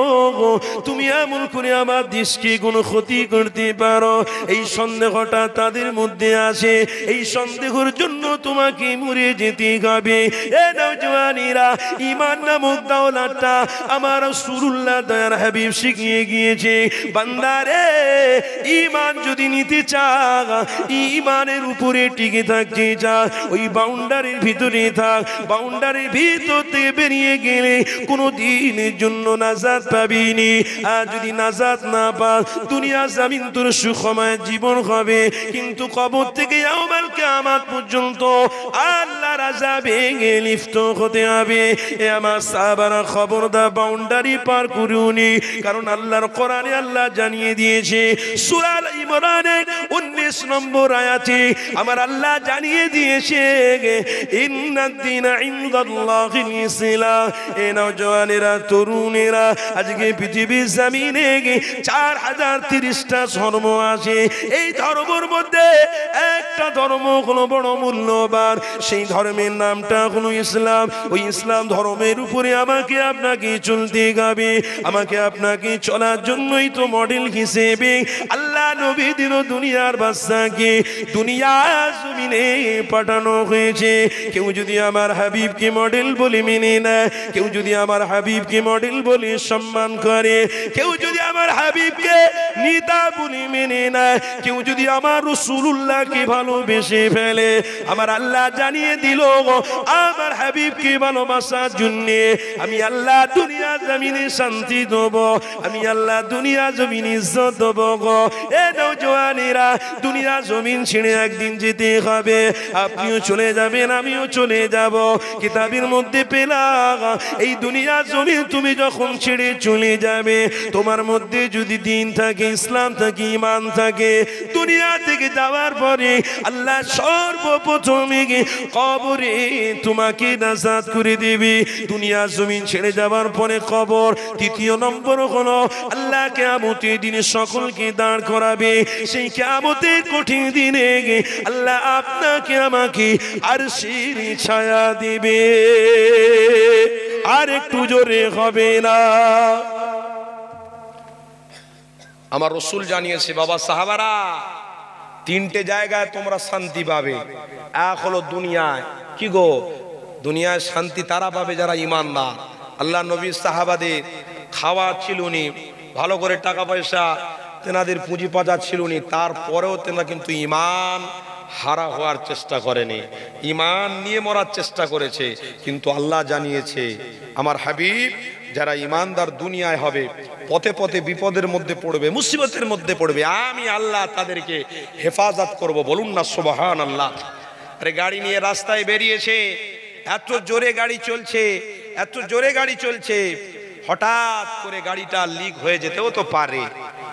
তুমি এমন করে আমার দেশকে কোনো ক্ষতি করতে পারো। এই সন্দেহটা তাদের মধ্যে আছে। এই সন্দেহর জন্য তোমাকে মরে যেতে হবে। এ নওজওয়ানিরা ইমান নামক দাওলাটা আমার সুরুল্লাহ দয়ার হাবিব শিখিয়ে গিয়েছে। বান্দারে ইমান যদি নিতে চা ইমানের উপরে টিকে থাকতে যা ওই বাউন্ডারির ভিতরে থাক। বাউন্ডারির ভিতর থেকে বেরিয়ে গেলে কোনো দিনের জন্য নাজাদ পাবিনি আর যদি নাজাদ না পা দুনিয়া জামিন তোর সুখময় জীবন হবে। কিন্তু কবর থেকে আমালকে আমার পর্যন্ত আল্লাহ রাজা ভেঙে লিপ্ত হতে হবে। এ আমার সাহাবারা খবরদার বাউন্ডারি পার করুনি কারণ আল্লাহর কোরআনে আল্লাহ জানিয়ে দিয়েছে সুরাল ইমরানের উনিশ নম্বর আয়াতে আমার আল্লাহ জানিয়ে দিয়েছে এ তরুণেরা, আজকে পৃথিবীর ধর্ম আছে। এই ধর্মের মধ্যে একটা ধর্ম হলো বড় মূল্যবান, সেই ধর্মের নামটা হলো ইসলাম। ওই ইসলাম ধর্মের উপরে আমাকে আপনাকে চলতে হবে, আমাকে আপনাকে চলার জন্যই তো মডেল হিসেবে আল্লাহ নবী দিল দুনিয়ার বাচ্চাকে। দুনিয়া জমিনে পাঠানো হয়েছে। কেউ যদি আমার হাবিবকে মডেল বলে মেনে নেয়, কেউ যদি আমার হাবিবকে মডেল বলে সম্মান করে, কেউ যদি আমার হাবিবকে নিতা বলে মেনে নেয়, কেউ যদি আমার রসুল্লাহকে ভালোবেসে ফেলে, আমার আল্লাহ জানিয়ে দিল আমার হাবিবকে ভালোবাসার জন্য আমি আল্লাহ দুনিয়া জমিনে শান্তি দেবো। আমি আল্লাহ দুনিয়া জমিন ইজ্জত দেব গো। এ নৌজওয়ানেরা দুনিয়া জমিন ছেড়ে একদিন যেতে হবে। আপনিও চলে যাবেন, আমিও চলে যাব। কিতাবের মধ্যে পেলাম, এই দুনিয়া জমিন তুমি যখন ছেড়ে চলে যাবে, তোমার মধ্যে যদি দিন থাকে, ইসলাম থাকে ইমান থাকে, দুনিয়া থেকে যাওয়ার পরে আল্লাহ সর্বপ্রথমে কবরে তোমাকে নাজাদ করে দেবে। দুনিয়া জমিন ছেড়ে যাওয়ার পরে কবর। তৃতীয় নম্বর হলো আল্লাহ কেমতের দিনে সকলকে দাঁড় করাবে। সেই কেমতের কঠিন দিনে আল্লাহ আপনাকে আমাকে আর সেই ছায়া দেবে। আর একটু জোরে হবে না। আমার রসুল জানিয়েছে, বাবা সাহাবারা, তিনটে জায়গায় তোমরা শান্তি পাবে। এক হলো দুনিয়ায়। কি গো? দুনিয়ায় শান্তি তারা পাবে যারা ইমানদার। আল্লাহ নবী সাহাবাদের খাওয়া ছিলুনি ভালো করে টাকা পয়সা তেনাদের পুঁজি পাজা ছিলুনি, তারপরেও তেনা কিন্তু ইমান হারা হওয়ার চেষ্টা করেনি। ইমান নিয়ে মরার চেষ্টা করেছে, কিন্তু আল্লাহ জানিয়েছে, আমার হাবিব, যারা ইমানদার দুনিয়ায় হবে, পথে পথে বিপদের মধ্যে পড়বে, মুসিবতের মধ্যে পড়বে, আমি আল্লাহ তাদেরকে হেফাজত করব। বলুন না সুবাহান আল্লাহ আরে গাড়ি নিয়ে রাস্তায় বেরিয়েছে, এত জোরে গাড়ি চলছে, এত জোরে গাড়ি চলছে হঠাৎ করে গাড়িটা লিক হয়ে যেতেও তো পারে।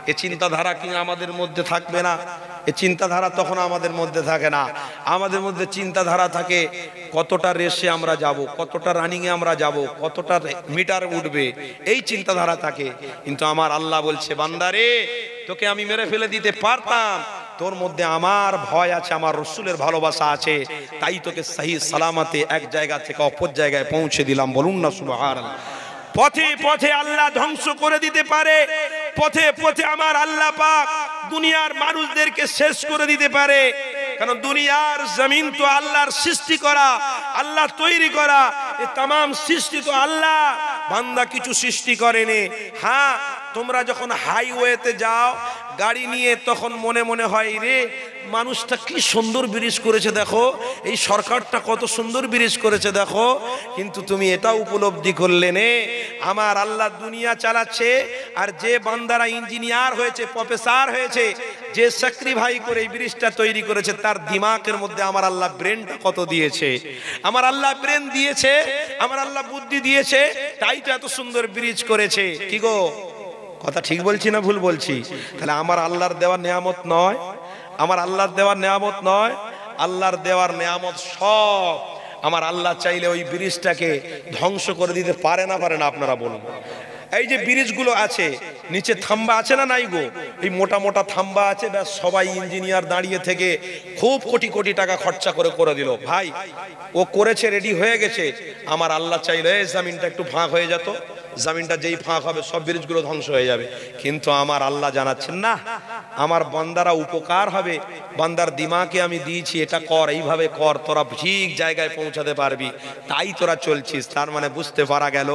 এ চিন্তাধারা কি আমাদের মধ্যে থাকবে না? এ চিন্তাধারা তখন আমাদের মধ্যে থাকে না। আমাদের মধ্যে চিন্তাধারা থাকে, কতটা রেসে আমরা যাব, কতটা রানিংয়ে আমরা যাব, কতটা মিটার উঠবে? এই চিন্তাধারা থাকে। কিন্তু আমার আল্লাহ বলছে বান্দারে তোকে আমি মেরে ফেলে দিতে পারতাম। তোর মধ্যে আমার ভয় আছে, আমার রসুলের ভালোবাসা আছে। তাই তোকে সহি সালামাতে এক জায়গা থেকে অপর জায়গায় পৌঁছে দিলাম। বলুন না সুবহানাল্লাহ। পথে পথে আল্লাহ ধ্বংস করে দিতে পারে। পথে পথে আমার আল্লাহ পাক দুনিয়ার মানুষদেরকে শেষ করে দিতে পারে। কারণ দুনিয়ার জমিন তো আল্লাহর সৃষ্টি করা, আল্লাহ তৈরি করা, এ তাম সৃষ্টি তো আল্লাহ। বান্দা কিছু সৃষ্টি করেনি। হ্যাঁ তোমরা যখন হাইওয়েতে যাও, গাড়ি নিয়ে তখন মনে মনে হয়, রে মানুষটা কি সুন্দর ব্রিজ করেছে দেখো। এই সরকারটা কত সুন্দর ব্রিজ করেছে দেখো। কিন্তু তুমি এটা উপলব্ধি করলে নে। আমার আল্লাহ দুনিয়া চালাচ্ছে, আর যে বান্দারা ইঞ্জিনিয়ার হয়েছে, প্রফেসর হয়েছে, যে চাকরি ভাই করে এই ব্রিজটা তৈরি করেছে, তার দিমাকের মধ্যে আমার আল্লাহ ব্রেনটা কত দিয়েছে? আমার আল্লাহ ব্রেন দিয়েছে, আমার আল্লাহ বুদ্ধি দিয়েছে, তাই তো এত সুন্দর ব্রিজ করেছে। কি গো? কথা ঠিক বলছি না ভুল বলছি? তাহলে আমার আল্লাহর দেওয়া নিয়ামত নয়। আমার আল্লাহর দেওয়ার নেয়ামত নয়, আল্লাহর দেওয়ার নেয়ামত সব। আমার আল্লাহ চাইলে ওই ব্রিজটাকে ধ্বংস করে দিতে পারে না পারে না, আপনারা বলুন। এই যে ব্রিজগুলো আছে, নিচে থাম্বা আছে না নাই গো? এই মোটা মোটা থাম্বা আছে, ব্যাস সবাই ইঞ্জিনিয়ার দাঁড়িয়ে থেকে খুব কোটি কোটি টাকা খরচা করে করে দিল। ভাই, ও করেছে, রেডি হয়ে গেছে। আমার আল্লাহ চাইলে জামিনটা একটু ফাঁক হয়ে যেত। জামিনটা যেই ফাঁক হবে, সব ব্রিজগুলো ধ্বংস হয়ে যাবে। কিন্তু আমার আল্লাহ জানাচ্ছেন, না, আমার বান্দারা উপকার হবে। বান্দার দিমাকে আমি দিয়েছি, এটা কর, এইভাবে কর, তোরা ঠিক জায়গায় পৌঁছাতে পারবি। তাই তোরা চলছিস, তার মানে বুঝতে পারা গেল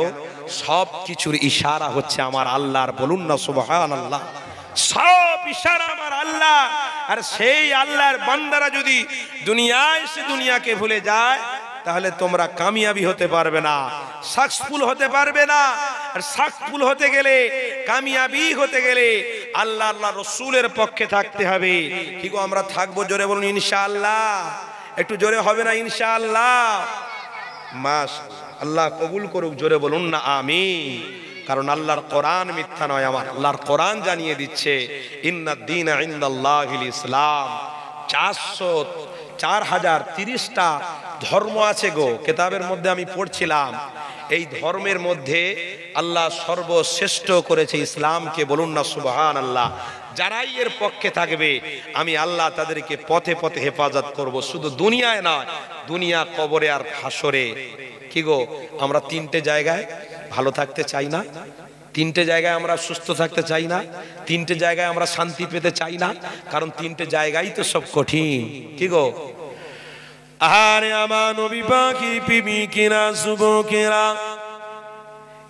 সব কিছুর ইশারা হচ্ছে আমার আল্লাহর বলুন না সুবহান আল্লাহ সব ইশারা আমার আল্লাহ, আর সেই আল্লাহর বান্দারা যদি দুনিয়ায় সে দুনিয়াকে ভুলে যায় তাহলে তোমরা কামিয়াবি হতে পারবে না সাকসেসফুল হতে পারবে না। আর সাকসেসফুল হতে গেলে, কামিয়াবি হতে গেলে আল্লাহ আল্লাহ রসুলের পক্ষে থাকতে হবে। কি গো, আমরা থাকব জোরে বলুন, ইনশাআল্লাহ। একটু জোরে হবে না, ইনশাআল্লাহ? মাস আল্লাহ কবুল করুক, জোরে বলুন না আমি কারণ আল্লাহর কোরআন মিথ্যা নয় আমার, আল্লাহর কোরআন জানিয়ে দিচ্ছে, ইন্নাদ্দিন ইন্দাল্লাহিল ইসলাম। চারশো চার হাজার তিরিশটা ধর্ম আছে গো, কেতাবের মধ্যে আমি পড়ছিলাম। এই ধর্মের মধ্যে আল্লাহ সর্বশ্রেষ্ঠ করেছে ইসলামকে, বলুন না সুবহান আল্লাহ যারাই এর পক্ষে থাকবে, আমি আল্লাহ তাদেরকে পথে পথে হেফাজত করব। শুধু দুনিয়ায় নয়, দুনিয়া কবরে আর হাসরে কি গো, আমরা তিনটে জায়গায় ভালো থাকতে চাই না? তিনটে জায়গায় আমরা সুস্থ থাকতে চাই না, তিনটে জায়গায় আমরা শান্তি পেতে চাই না, কারণ তিনটে জায়গায় তো সব কঠিন। কি গো? আহারে আমার নবী পাখি পিবি কিনা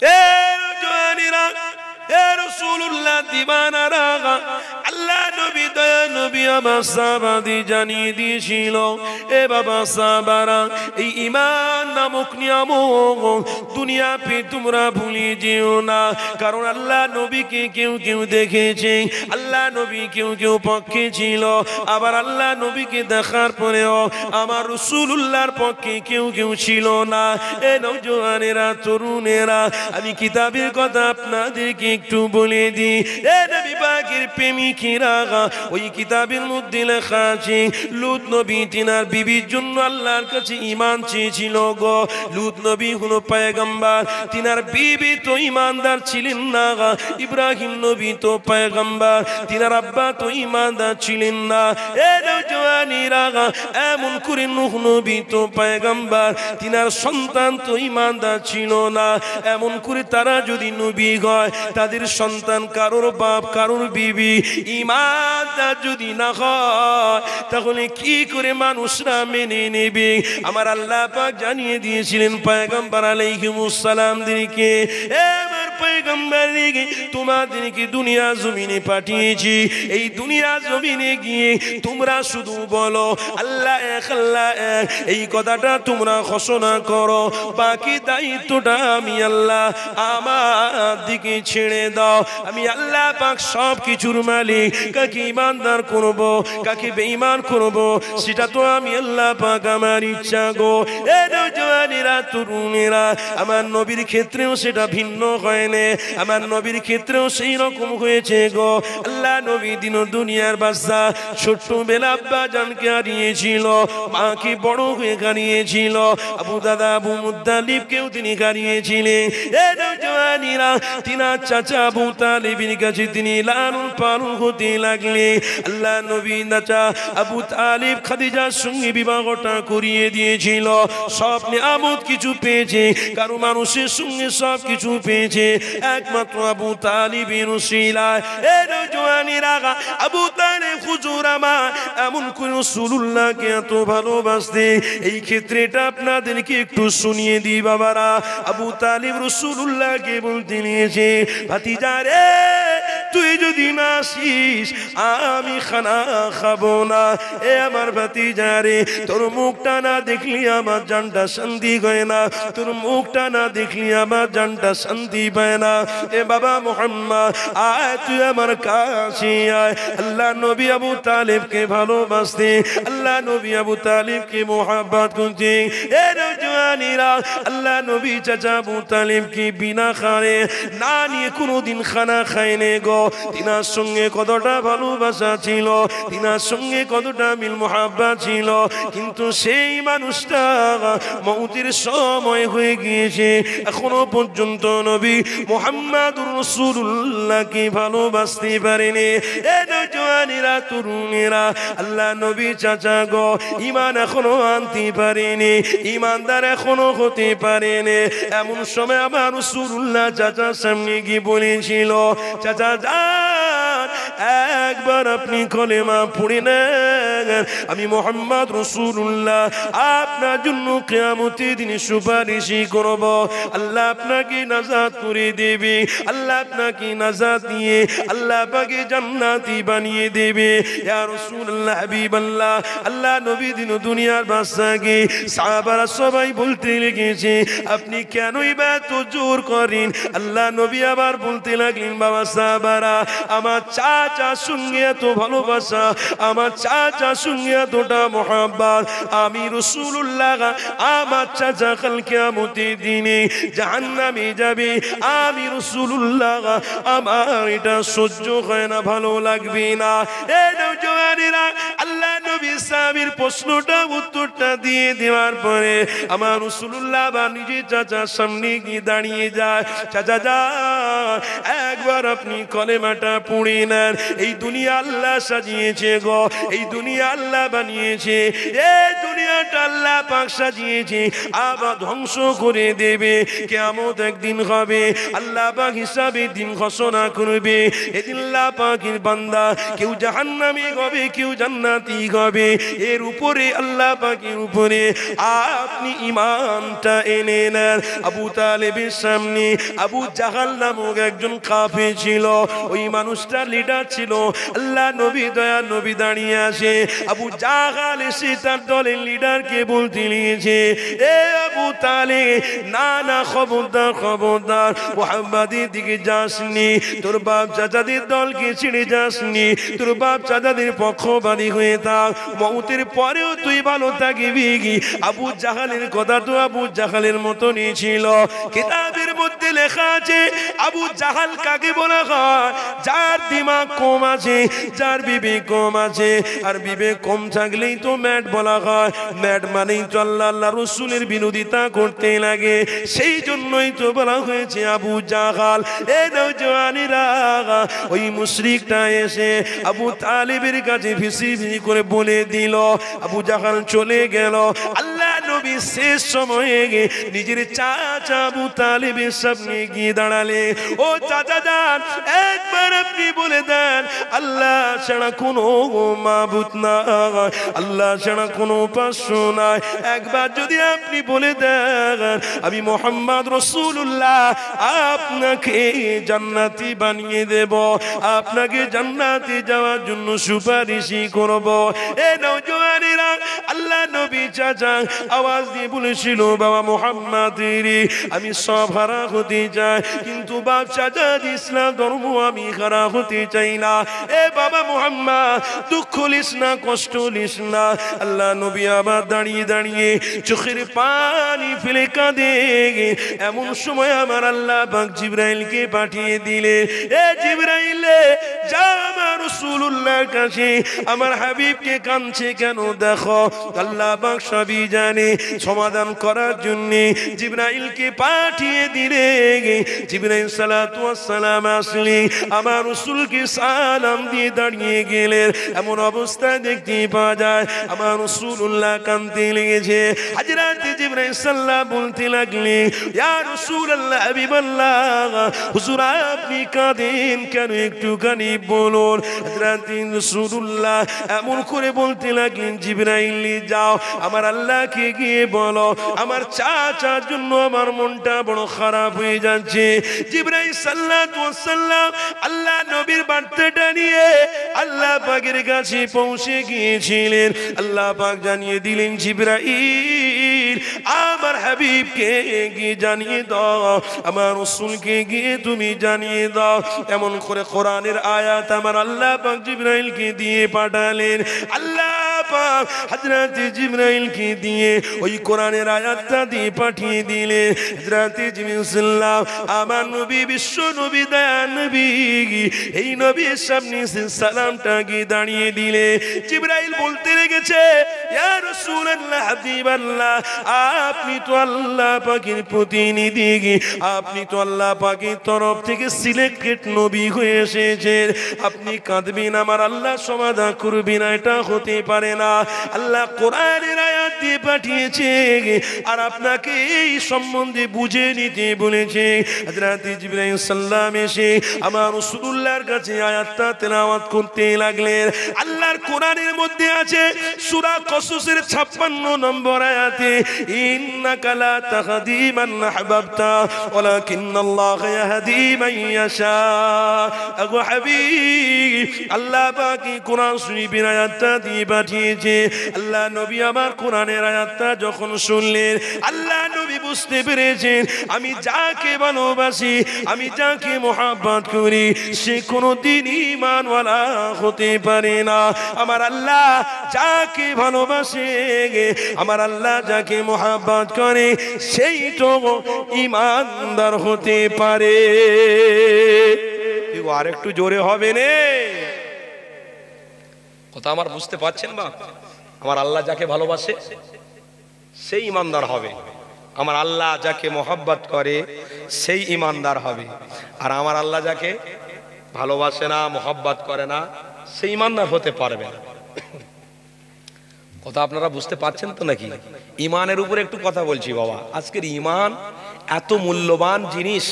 এ জোয়ানিরা এ দিবানারা এ বাবা সাহাবারা, এই ইমান নামক নিয়ামক ভুলে কারণ আল্লাহ নবীকে কেউ কেউ দেখেছে, আল্লাহ নবী কেউ কেউ পক্ষে ছিল। আবার আল্লাহ নবীকে দেখার পরেও আমার রসুল্লাহর পক্ষে কেউ কেউ ছিল না। এ নৌজওয়ানেরা তরুণেরা, আমি কিতাবের কথা আপনাদেরকে একটু বলে দিই এ নবী পাকের ওই কিতাবের মধ্যে লেখা আছে, লুত নবী তিনার বিবির জন্য আল্লাহর কাছে ইমান চেয়েছিল লুত নবী পায়গাম্বার, তিনার বিবি তো ইমানদার ছিলেন না ইব্রাহিম নবী তো পায়গাম্বার, তিনার আব্বা তো ইমানদার ছিলেন না। এ এমন করে নুহ নবী তো পায়গাম্বার, তিনার সন্তান তো ইমানদার ছিল না। এমন করে তারা যদি নবী হয় তাদের সন্তান, কারোর বাপ, কারোর বিবি ইমানদার যদি না হয়, তাহলে কি করে মানুষরা মেনে নেবে? আমার আল্লাহ পাক জানিয়ে দিয়েছিলেন, পায়গাম্বার আলাইহিমুস সালাম দিকে এ আমার পয়গম্বর রেগে তোমাদেরকে দুনিয়া জমিনে পাঠিয়েছি। এই দুনিয়া জমিনে গিয়ে তোমরা শুধু বলো, আল্লাহ এক আল্লাহ এক, এই কথাটা তোমরা ঘোষণা করো। বাকি দায়িত্বটা আমি আল্লাহ আমার দিকে ছেড়ে দাও। আমি আল্লাহ পাক সব কিছুর মালিক। কাকে ইমানদার করব, কাকে বেঈমান করব, সেটা তো আমি আল্লাহ পাক আমার ইচ্ছা গো। এ নওজওয়ানেরা তরুণেরা, আমার নবীর ক্ষেত্রেও সেটা ভিন্ন হয় না। আমার নবীর ক্ষেত্রেও সেই রকম হয়েছে গো। আল্লাহ নবী দিন দুনিয়ার বাচ্চা ছোট্ট বেলা আব্বা জানকে হারিয়েছিল, মাকে বড় হয়ে হারিয়েছিল, আবু দাদা, আবু মুদালিবকেও তিনি হারিয়েছিলেন। এ নওজওয়ানেরা তিনার চাচা আবু তালিবের কাছে তিনি লালন পালন হতে লাগলে আল্লাহ নবী নাচা আবু তালিব খাদিজার সঙ্গে বিবাহটা করিয়ে দিয়েছিল। সব নিয়ামত কিছু পেয়েছে, কারও মানুষের সঙ্গে সব কিছু পেয়েছে। একমাত্র আবু তালিবের এমন কোন সুলুল্লাহকে এত ভালোবাসতে? এই ক্ষেত্রেটা আপনাদেরকে একটু শুনিয়ে দিই বাবারা। আবু তালিব রসুল্লাহকে বলতে নিয়েছে ভাতিজা রে, তুই যদি না আসিস, আমি খানা খাব না। এ আমার ভাতিজা রে, তোর মুখটা না দেখলি আমার জানটা শান্তি হয় না। তোর মুখটা না দেখলি আমার জানটা শান্তি পায় না। এ বাবা মোহাম্মদ, আয় তুই আমার কাছে আয়। আল্লাহ নবী আবু তালিবকে ভালোবাসতে, আল্লাহ নবী আবু তালিবকে মোহাব্বত করছে এ নজওয়ানিরা আল্লাহ নবী চাচা আবু তালিবকে বিনা খানে না নিয়ে কোনোদিন খানা খায়নি গো। তিনার সঙ্গে কতটা ভালোবাসা ছিল, তিনার সঙ্গে কতটা মিল মোহাব্বা ছিল। কিন্তু সেই মানুষটা মৌতির সময় হয়ে গিয়েছে। এখনও পর্যন্ত নবী মোহাম্মদ রসুল্লাহকে ভালোবাসতে পারেনি। এ নজওয়ানিরা তরুণেরা, আল্লাহ নবী চাচা গো ইমান এখনও আনতে পারেনি ইমানদার এখনও হতে পারেনি। এমন সময় আমার রসুল্লাহ চাচার সামনে গিয়ে বলেছিল চাচা যান, একবার আপনি কলেমা পড়ে নেন। আমি মোহাম্মদ রসুল্লাহ আপনার জন্য কেয়ামতি দিন সুপারিশি করব। আল্লাহ আপনাকে নাজাদ করে দেবে, আল্লাহ আপনাকে নাজাদ দিয়ে আল্লাহ পাকে জান্নাতি বানিয়ে দেবে। ইয়া রাসূলুল্লাহ, হাবিবাল্লাহ, আল্লাহ নবী দিন দুনিয়ার বাদশাকে সাহাবারা সবাই বলতে লেগেছে, আপনি কেনই বা এত জোর করেন? আল্লাহ নবী আবার বলতে লাগলেন, বাবা সাহাবারা, আমার চাচা সঙ্গে এত ভালোবাসা, আমার চাচা সঙ্গে এতটা মোহাব্বত। আমি রসুল্লাহ আমার চাচা কাল কেমতে দিনে জাহান্নামে যাবে। আমি রসুল্লাহ আমার এটা সহ্য হয় না, ভালো লাগবে না। এ আল্লাহ নবী সাহাবীর প্রশ্নটা, উত্তরটা দিয়ে দেওয়ার পরে আমার রসুল্লাহ বা নিজে চাচার সামনে গিয়ে দাঁড়িয়ে যায়। চাচা যা একবার আপনি কলেমাটা পড়ে নেন। এই দুনিয়া আল্লাহ সাজিয়েছে গো, এই দুনিয়া আল্লাহ বানিয়েছে। এই দুনিয়াটা আল্লাহ পাক সাজিয়েছে, আবার ধ্বংস করে দেবে। কেমন একদিন হবে, আল্লাহ পাক হিসাবে দিন ঘোষণা করবে। এদিন আল্লাহ পাকের বান্দা কেউ জাহান্নামী হবে কেউ জান্নাতি হবে এর উপরে, আল্লাহ পাকের উপরে আপনি ইমানটা এনে নেন। আবু তালেবের সামনে আবু জাহাল নামক একজন কাফে ছিল, ওই মানুষটা লিডার ছিল। আল্লাহ নবী, দয়া নবী দাঁড়িয়ে আসে আবু জাহাল এসে তার দলের লিডারকে বলতে নিয়েছে, এ আবু তালে, না না, খবরদার খবরদার, মোহাম্মদের দিকে যাসনি, তোর বাপ চাচাদের দলকে ছেড়ে যাসনি, তোর বাপ চাচাদের পক্ষবাদী হয়ে থাক, মৌতের পরেও তুই ভালো থাকবি আবু জাহালের কথা তো আবু জাহালের মতনই ছিল। কিতাবের মধ্যে লেখা আছে, আবু জাহাল কাকে বলা হয়? যার দিমাগ কম আছে, যার বিবেক কম আছে, আর বিবেক কম থাকলেই তো ম্যাট বলা হয়। ম্যাট মানেই তো আল্লাহ আল্লাহ রসুলের বিরোধিতা করতে লাগে। সেই জন্যই তো বলা হয়েছে আবু জাহাল, এ নৌজওয়ানিরা ওই মুশরিকটা এসে আবু তালিবের কাছে ভিসি ভিসি করে বলে দিল। আবু জাহাল চলে গেল। আল্লাহ নবী শেষ সময়ে নিজের চাচা আবু তালিবের সামনে গিয়ে দাঁড়ালে। ও চাচা যান, একবার আপনি বলে দেন, আল্লাহ ছাড়া কোনো মাবুত না আল্লাহ ছাড়া কোনো উপাস্য নাই। একবার যদি আপনি বলে দেন, আমি মোহাম্মদ রসুল্লাহ আপনাকে জান্নাতি বানিয়ে দেব, আপনাকে জান্নাতে যাওয়ার জন্য সুপারিশই করব। এ নৌজওয়ানেরা আল্লাহ নবী চাচা আওয়াজ দিয়ে বলেছিল, বাবা মোহাম্মদ আমি সব হারা হতে চাই, কিন্তু বাপ চাচা ইসলাম ধর্ম আমি হতে চাই না। এ বাবা দুঃখ লিস না, কষ্ট লিস না। আল্লাহ নবী আবার দাঁড়িয়ে দাঁড়িয়ে চোখের পানি ফেলে কাঁদে। এমন সময় আমার আল্লাহ পাক জিব্রাইলকে পাঠিয়ে দিলে, এ জিব্রাইলে, যা আমার রসুল্লাহর কাছে, আমার হাবিবকে কাঁদছে কেন দেখো? আল্লাহ পাক সবই জানে। সমাধান করার জন্য জিব্রাইলকে পাঠিয়ে দিলে। জিব্রাইল সালাতু সালাম আমার রসুলকে সালাম দিয়ে দাঁড়িয়ে গেলেন। এমন পাওয়া যায়, আমার লেগেছে। বলতে ইয়া হুজুর আপনি কাঁদেন কেন বলুন? এমন করে বলতে লাগলেন যাও, আমার আল্লাহকে গিয়ে বলো। আমার চাচার জন্য আমার মনটা বড় খারাপ হয়ে যাচ্ছে। জিব্রাইল সাল্লাম আল্লাহ নবীর দিলেন গিয়ে জানিয়ে দাও, আমার রসুলকে গিয়ে তুমি জানিয়ে দাও। এমন করে কোরআনের আয়াত আমার আল্লাহ পাক জিব্রাইলকে দিয়ে পাঠালেন। আল্লাহ পাক হযরত জিব্রাইলকে দিয়ে ওই দিয়ে পাঠিয়ে দিলে হযরত জিব্রাইল আমার নবী বিশ্ব নবী দয়া নবী। এই নবীর সামনে সালামটা গিয়ে দাঁড়িয়ে দিলে। জিব্রাইল বলতে আপনি তো আল্লাহ পাকের প্রতিনিধি। আপনি তো আল্লাহ পাকের তরফ থেকে সিলেক্টেড নবী হয়ে এসেছেন। আপনি কাঁদবেন, আমার আল্লাহ সমাধান করবেন এটা হতে পারে না। আল্লাহ কোরআনের আয়াত দিয়ে পাঠিয়েছে। আর আপনাকে এই সম্বন্ধে বুঝে নিতে বলেছে। এসে আমার রাসূলুল্লাহর কাছে তেলাওয়াত করতে লাগলেন। আল্লাহর কোরআনের মধ্যে আছে সূরা কসসের 56 নম্বর আয়াতে ওয়ালাকিন্নাল্লাহ ইয়াহদি মান ইয়াশা। আগো হাবিব, আল্লাহ কোরআন দিয়ে পাঠিয়েছে। আল্লাহ নবী আমার কোরআনের আয়াতটা যখন শুনলেন আল্লাহ নবী বুঝতে পেরেছেন, আমি যাকে ভালোবাসি, আমি যাকে মোহাব্বত করি, সে কোনোদিন ইমানওয়ালা হতে পারে না। আমার আল্লাহ যাকে ভালোবাসে আমার আল্লাহ যাকে মোহাব্বত করে সেই তো ইমানদার হতে পারে। আর একটু জোরে হবে নে। কথা আমার বুঝতে পারছেন বা? আমার আল্লাহ যাকে ভালোবাসে, সেই ইমানদার হবে। আমার আল্লাহ যাকে মোহাব্বত করে, সেই ইমানদার হবে। আর আমার আল্লাহ যাকে ভালোবাসে না, মোহাব্বত করে না, সেই ইমানদার হতে পারবে না। কথা আপনারা বুঝতে পারছেন তো নাকি? ইমানের উপরে একটু কথা বলছি বাবা। আজকের ইমান এত মূল্যবান জিনিস।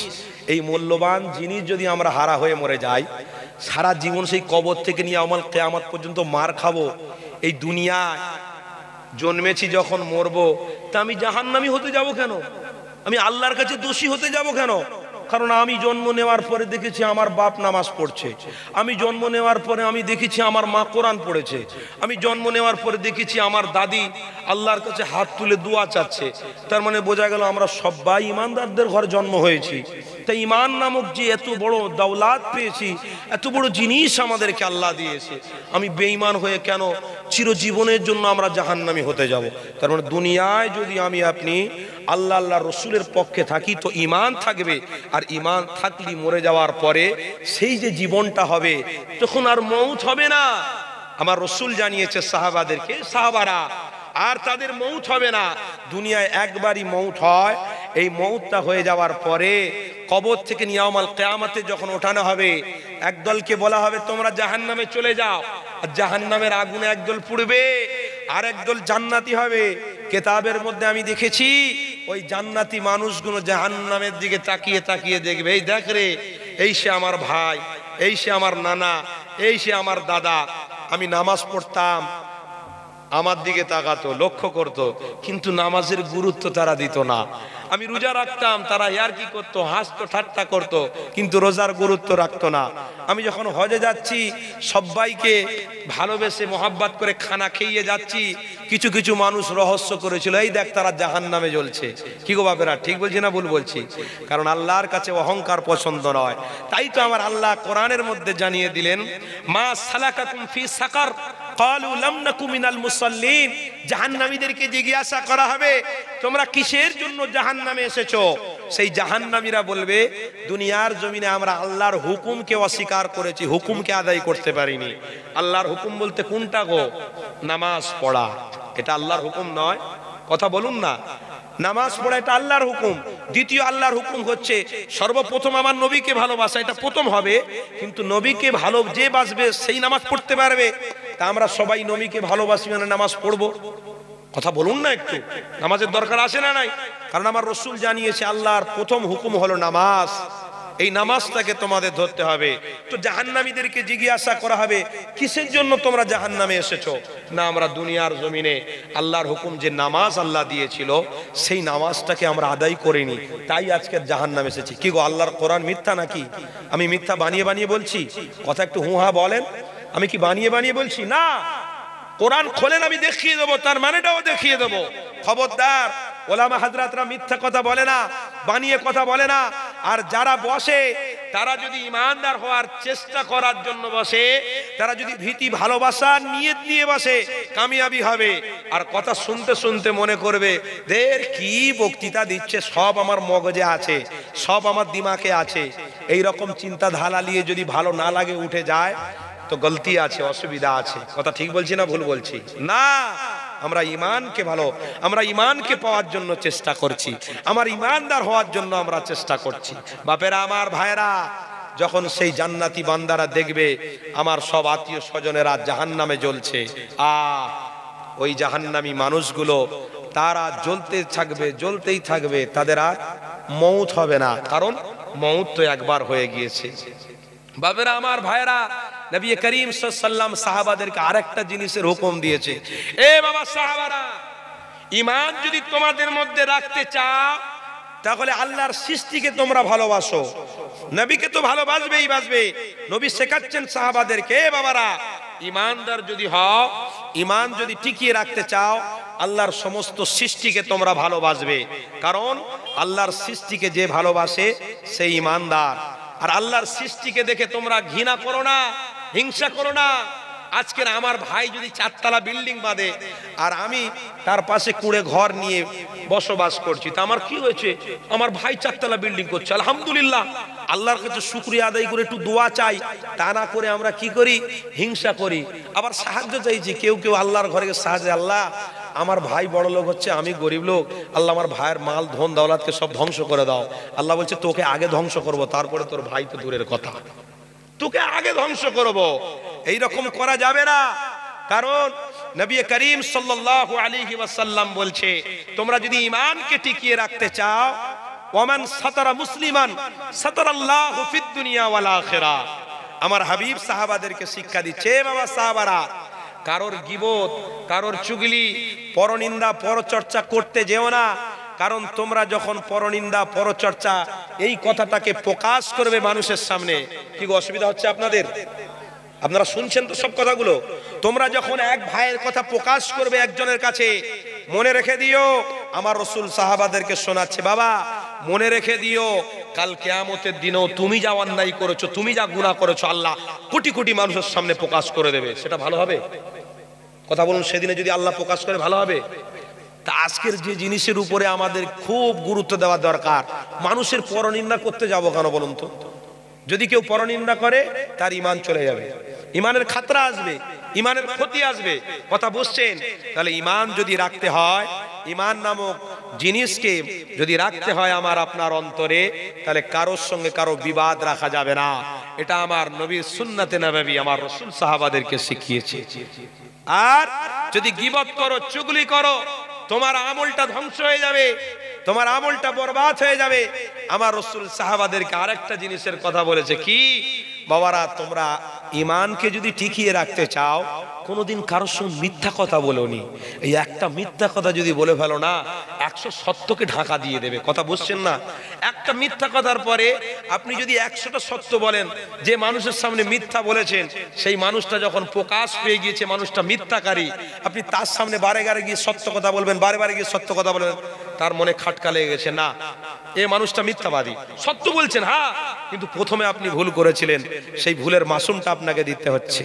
এই মূল্যবান জিনিস যদি আমরা হারা হয়ে মরে যাই, সারা জীবন সেই কবর থেকে নিয়ে আমার কেয়ামত পর্যন্ত মার খাব। এই দুনিয়ায় জন্মেছি যখন মরবো, তা আমি জাহান্নামি হতে যাব কেন? আমি আল্লাহর কাছে দোষী হতে যাব কেন? কারণ আমি জন্ম নেওয়ার পরে দেখেছি আমার বাপ নামাজ পড়ছে। আমি জন্ম নেওয়ার পরে আমি দেখেছি আমার মা কোরআন পড়েছে। আমি জন্ম নেওয়ার পরে দেখেছি আমার দাদি আল্লাহর কাছে হাত তুলে দোয়া চাচ্ছে। তার মানে বোঝা গেল আমরা সবাই ইমানদারদের ঘরে জন্ম হয়েছি। তাই ইমান নামক যে এত বড় দাওলাত পেয়েছি, এত বড় জিনিস আমাদেরকে আল্লাহ দিয়েছে। আমি বেঈমান হয়ে কেন চিরজীবনের জন্য আমরা জাহান্নামি হতে যাব। তার মানে দুনিয়ায় যদি আমি আপনি আল্লাহ আল্লাহ রসুলের পক্ষে থাকি, তো ইমান থাকবে। আর ইমান থাকলি মরে যাওয়ার পরে সেই যে জীবনটা হবে, তখন আর মৌত হবে না। আমার রসুল জানিয়েছে সাহাবাদেরকে, সাহাবারা, আর তাদের মৌত হবে না। দুনিয়ায় একবারই মৌত হয়। এই মৌতটা হয়ে যাওয়ার পরে কবর থেকে নিয়ামাল কেয়ামতে যখন ওঠানো হবে, একদলকে বলা হবে, তোমরা জাহান্নামে চলে যাও। জাহান্নামের আগুনে একদল পুড়বে, আর একদল জান্নাতি হবে। কেতাবের মধ্যে আমি দেখেছি, ওই জান্নাতি মানুষগুলো জাহান্নামের দিকে তাকিয়ে তাকিয়ে দেখবে, এই দেখ রে, এই সে আমার ভাই, এই সে আমার নানা, এই সে আমার দাদা, আমি নামাজ পড়তাম আমার দিকে তাকাতো, লক্ষ্য করত, কিন্তু নামাজের গুরুত্ব তারা দিত না। আমি রোজা রাখতাম, তারা ইয়ার কি করতো, হাসতো, ঠাট্টা করতো, কিন্তু রোজার গুরুত্ব রাখতো না। আমি যখন হজে যাচ্ছি সবাইকে ভালোবেসে মোহাব্বত করে খানা খেয়ে যাচ্ছি, কিছু কিছু মানুষ রহস্য করেছিল, এই দেখ তারা জাহান নামে জ্বলছে। কি গো বাপেরা, ঠিক বলছি না ভুল বলছি? কারণ আল্লাহর কাছে অহংকার পছন্দ নয়। তাই তো আমার আল্লাহ কোরআনের মধ্যে জানিয়ে দিলেন, মা সালাকাকুম ফি সাকার। কালু لم نكن من المصلين জাহান্নামীদেরকে জিজ্ঞাসা করা হবে, তোমরা কিসের জন্য জাহান্নামে এসেছ? সেই জাহান্নামীরা বলবে, দুনিয়ার জমিনে আমরা আল্লাহর হুকুমকে অস্বীকার করেছি, হুকুমকে আদায় করতে পারিনি। আল্লাহর হুকুম বলতে কোনটা গো? নামাজ পড়া। এটা আল্লাহর হুকুম নয়। কথা বলুন না। নামাজ পড়া এটা আল্লাহর হুকুম। দ্বিতীয় আল্লাহর হুকুম হচ্ছে, সর্বপ্রথম আমার নবীকে ভালোবাসা, এটা প্রথম হবে, কিন্তু নবীকে ভালো যে বাসবে সেই নামাজ পড়তে পারবে। তা আমরা সবাই নবীকে ভালোবাসি মানে নামাজ পড়ব। কথা বলুন না একটু, নামাজের দরকার আসে না নাই? কারণ আমার রসুল জানিয়েছে, আল্লাহর প্রথম হুকুম হলো নামাজ। এই নামাজটাকে তোমাদের ধরতে হবে। তো জাহান্নামীদেরকে জিজ্ঞাসা করা হবে, কিসের জন্য তোমরা জাহান্নামে এসেছ? না, আমরা দুনিয়ার জমিনে আল্লাহর হুকুম যে নামাজ আল্লাহ দিয়েছিল, সেই নামাজটাকে আমরা আদায় করিনি। তাই আজকে জাহান্নামে এসেছি। কি গো, আল্লাহর কোরআন মিথ্যা নাকি? আমি মিথ্যা বানিয়ে বানিয়ে বলছি? কথা একটু হুহা বলেন। আমি কি বানিয়ে বানিয়ে বলছি? না। কোরআন খোলেন আমি দেখিয়ে দেবো, তার মানেটাও দেখিয়ে দেবো। খবরদার ওলামা হাজরাতরা মিথ্যা কথা বলে না, বানিয়ে কথা বলে না। আর যারা বসে, তারা যদি ইমানদার হওয়ার চেষ্টা করার জন্য বসে, তারা যদি ভীতি, ভালোবাসা, নিয়ত নিয়ে বসে, কামিয়াবি হবে। আর কথা শুনতে শুনতে মনে করবে, দের কি বক্তৃতা দিচ্ছে, সব আমার মগজে আছে, সব আমার দিমাকে আছে। এই রকম চিন্তা ধারা নিয়ে যদি ভালো না লাগে উঠে যায়, তো গলতি আছে, অসুবিধা আছে। কথা ঠিক বলছি না ভুল বলছি? না! আমরা ইমানকে ভালো, আমরা ইমানকে পাওয়ার জন্য চেষ্টা করছি। আমার ইমানদার হওয়ার জন্য আমরা চেষ্টা করছি। বাপেরা, আমার ভাইরা যখন সেই জান্নাতি বান্দারা দেখবে, আমার সব আত্মীয় স্বজনেরা জাহান নামে জ্বলছে আ ওই জাহান্নামী মানুষগুলো, তারা জ্বলতে থাকবে, জ্বলতেই থাকবে, তাদের আর মৌত হবে না। কারণ মৌত তো একবার হয়ে গিয়েছে। বাবেরা আমার ভাইরা নবী করিম সাল্লাম সাহাবাদেরকে আরেকটা জিনিসের হুকুম দিয়েছে। এ বাবা সাহাবারা ইমান যদি তোমাদের মধ্যে রাখতে চাও, তাহলে আল্লাহর সৃষ্টিকে তোমরা ভালোবাসো। নবীকে তো ভালোবাসবেই বাসবে নবী শেখাচ্ছেন সাহাবাদেরকে বাবারা ইমানদার যদি হও ইমান যদি টিকিয়ে রাখতে চাও, আল্লাহর সমস্ত সৃষ্টিকে তোমরা ভালোবাসবে। কারণ আল্লাহর সৃষ্টিকে যে ভালোবাসে, সেই ইমানদার আর আল্লাহর সৃষ্টিকে দেখে তোমরা ঘৃণা করো না। হিংসা করো না। আজকের আমার ভাই যদি চারতলা বিল্ডিং বাঁধে, আর আমি তার পাশে কুড়ে ঘর নিয়ে বসবাস করছি, তা আমার কি হয়েছে? আমার ভাই চারতলা বিল্ডিং করছে, আলহামদুলিল্লাহ। আল্লাহর কাছে শুক্রিয়া আদায় করে একটু দোয়া চাই, তা না করে আমরা কি করি? হিংসা করি। আবার সাহায্য চাইছি কেউ কেউ আল্লাহর ঘরে সাহায্য আল্লাহ, আমার ভাই বড় লোক হচ্ছে, আমি গরিব লোক। আল্লাহ, আমার ভাইয়ের মাল, ধন, দৌলাতকে সব ধ্বংস করে দাও। আল্লাহ বলছে, তোকে আগে ধ্বংস করব, তারপরে তোর ভাই তো দূরের কথা। তোকে আগে ধ্বংস করব। এই রকম করা যাবে না। কারণ নবী করিম সাল্লাল্লাহু আলাইহি ওয়াসাল্লাম বলছে, তোমরা যদি ঈমানকে টিকিয়ে রাখতে চাও, ওমান সাতারা মুসলিমান, সাতারাল্লাহু ফিদ দুনিয়া ওয়াল আখিরা। আমার হাবিব সাহাবাদেরকে শিক্ষা দিচ্ছে বাবা সাহাবারা, কারোর গিবত, কারোর চুগলি, পরনিন্দা, পরচর্চা করতে যেও না। কারণ তোমরা যখন পরনিন্দা, পরচর্চা, এই কথাটাকে প্রকাশ করবে মানুষের সামনে, কি অসুবিধা হচ্ছে আপনাদের? আপনারা শুনছেন তো সব কথাগুলো? তোমরা যখন এক ভাইয়ের কথা প্রকাশ করবে একজনের কাছে, মনে রেখে দিও, আমার রসুল সাহাবাদেরকে শোনাচ্ছে, বাবা, মনে রেখে দিও, কাল কেয়ামতের দিনেও তুমি যা অন্যায় করেছ, তুমি যা গুণা করেছ, আল্লাহ কোটি কোটি মানুষের সামনে প্রকাশ করে দেবে। সেটা ভালো হবে? কথা বলুন, সেদিনে যদি আল্লাহ প্রকাশ করে, ভালো হবে? তা আজকের যে জিনিসের উপরে আমাদের খুব গুরুত্ব দেওয়া দরকার, মানুষের পরনিন্দা করতে যাব কেন বলুন তো? যদি কেউ পরনিন্দা করে, তার ইমান চলে যাবে। ইমানের খাতরা আসবে ইমানের ক্ষতি আসবে, কথা বুঝছেন? তাহলে ইমান যদি রাখতে হয় ইমান নামক জিনিসকে যদি রাখতে হয় আমার আপনার অন্তরে, তাহলে কারোর সঙ্গে কারও বিবাদ রাখা যাবে না। এটা আমার নবীর সুন্নাতে নবী, আমার রসুল সাহাবাদেরকে শিখিয়েছে। আর যদি গিবত করো, চুগলি করো তোমার আমলটা ধ্বংস হয়ে যাবে, তোমার আমলটা বরবাদ হয়ে যাবে। আমার রসুল সাহাবাদেরকে আরেকটা জিনিসের কথা বলেছে, কি? বাবারা, তোমরা ইমানকে যদি টিকিয়ে রাখতে চাও, কোনোদিন কারোর সঙ্গে মিথ্যা কথা বলোনি এই একটা মিথ্যা কথা যদি বলে ফেলো না, একশো সত্যকে ঢাকা দিয়ে দেবে। কথা বুঝছেন না? একটা মিথ্যা কথার পরে আপনি যদি একশোটা সত্য বলেন, যে মানুষের সামনে মিথ্যা বলেছেন, সেই মানুষটা যখন প্রকাশ পেয়ে গিয়েছে, মানুষটা মিথ্যাকারী, আপনি তার সামনে বারে বারে গিয়ে সত্য কথা বলবেন, বারে বারে গিয়ে সত্য কথা বলবেন। তার মনে খাটকা লেগে গেছে, না, এ মানুষটা মিথ্যাবাদী। সত্য বলছেন হ্যাঁ কিন্তু প্রথমে আপনি ভুল করেছিলেন। সেই ভুলের মাসুমটা আপনাকে দিতে হচ্ছে।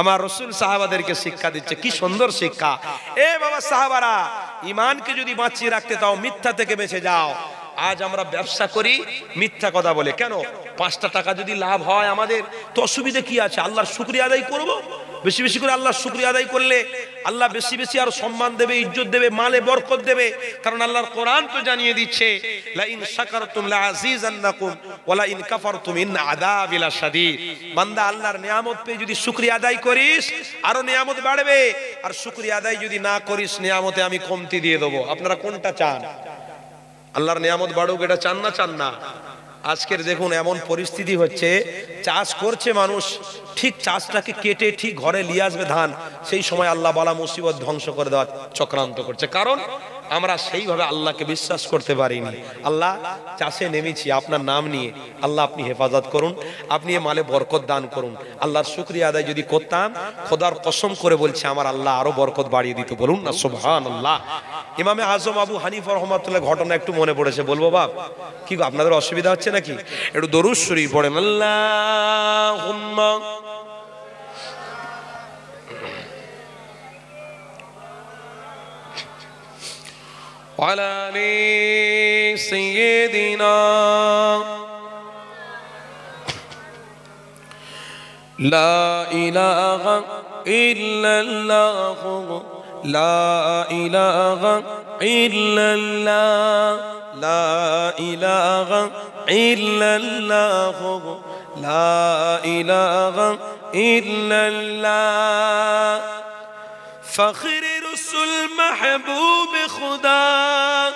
আমার রসুল সাহাবাদেরকে শিক্ষা দিচ্ছে, কি সুন্দর শিক্ষা। এ বাবা সাহাবারা ইমানকে যদি বাঁচিয়ে রাখতে তাও মিথ্যা থেকে বেঁচে যাও। আজ আমরা ব্যবসা করি, মিথ্যা কথা বলে। কেন? পাঁচটা টাকা যদি লাভ হয় আমাদের, তো অসুবিধে কি আছে? আল্লাহর শুক্রিয়া আদায় করব? বেশি বেশি করে আল্লাহ শুক্রিয়া আদায় করলে আল্লাহ বেশি বেশি আরও সম্মান দেবে, ইজ্জত দেবে, মালে বরকত দেবে। কারণ আল্লাহর কোরআন তো জানিয়ে দিচ্ছে লা ইন শাকারতুম লা আজিজান্নাকুম ওয়া ইন কাফারতুম ইন আযাবিল শাদীদ। বান্দা আল্লাহর নিয়ামত পেয়ে যদি শুকরিয়া আদায় করিস, আরও নিয়ামত বাড়বে। আর শুকরিয়া আদায় যদি না করিস, নিয়ামতে আমি কমতি দিয়ে দেবো। আপনারা কোনটা চান? আল্লাহর নিয়ামত বাড়ুক, এটা চান না চান না? আজকের দেখুন এমন পরিস্থিতি হচ্ছে, চাষ করছে মানুষ, ঠিক চাষটাকে কেটে ঠিক ঘরে নিয়ে আসবে ধান, সেই সময় আল্লাহ বালা মুসিবত ধ্বংস করে দেওয়ার চক্রান্ত করছে। কারণ আমরা সেইভাবে আল্লাহকে বিশ্বাস করতে পারিনি। আল্লাহ, চাষে নেমেছি, আপনার নাম নিয়ে। আল্লাহ, আপনি হেফাজত করুন, আপনি এ মালে বরকত দান করুন। আল্লাহর শুক্রিয়া আদায় যদি করতাম, খোদার কসম করে বলছে, আমার আল্লাহ আরও বরকত বাড়িয়ে দিত। বলুন না সুবহান আল্লাহ ইমামে আজম আবু হানিফ রহমাতুল্লাহ, ঘটনা একটু মনে পড়েছে, বলব বাপ। কি আপনাদের অসুবিধা হচ্ছে নাকি? একটু দরুদ শরীফ পড়েন। আল্লাহ وعلى آل سيدنا لا إله إلا الله. لا إله إلا الله. لا إله إلا الله. لا إله إلا الله. فخر رسول محبوب خدا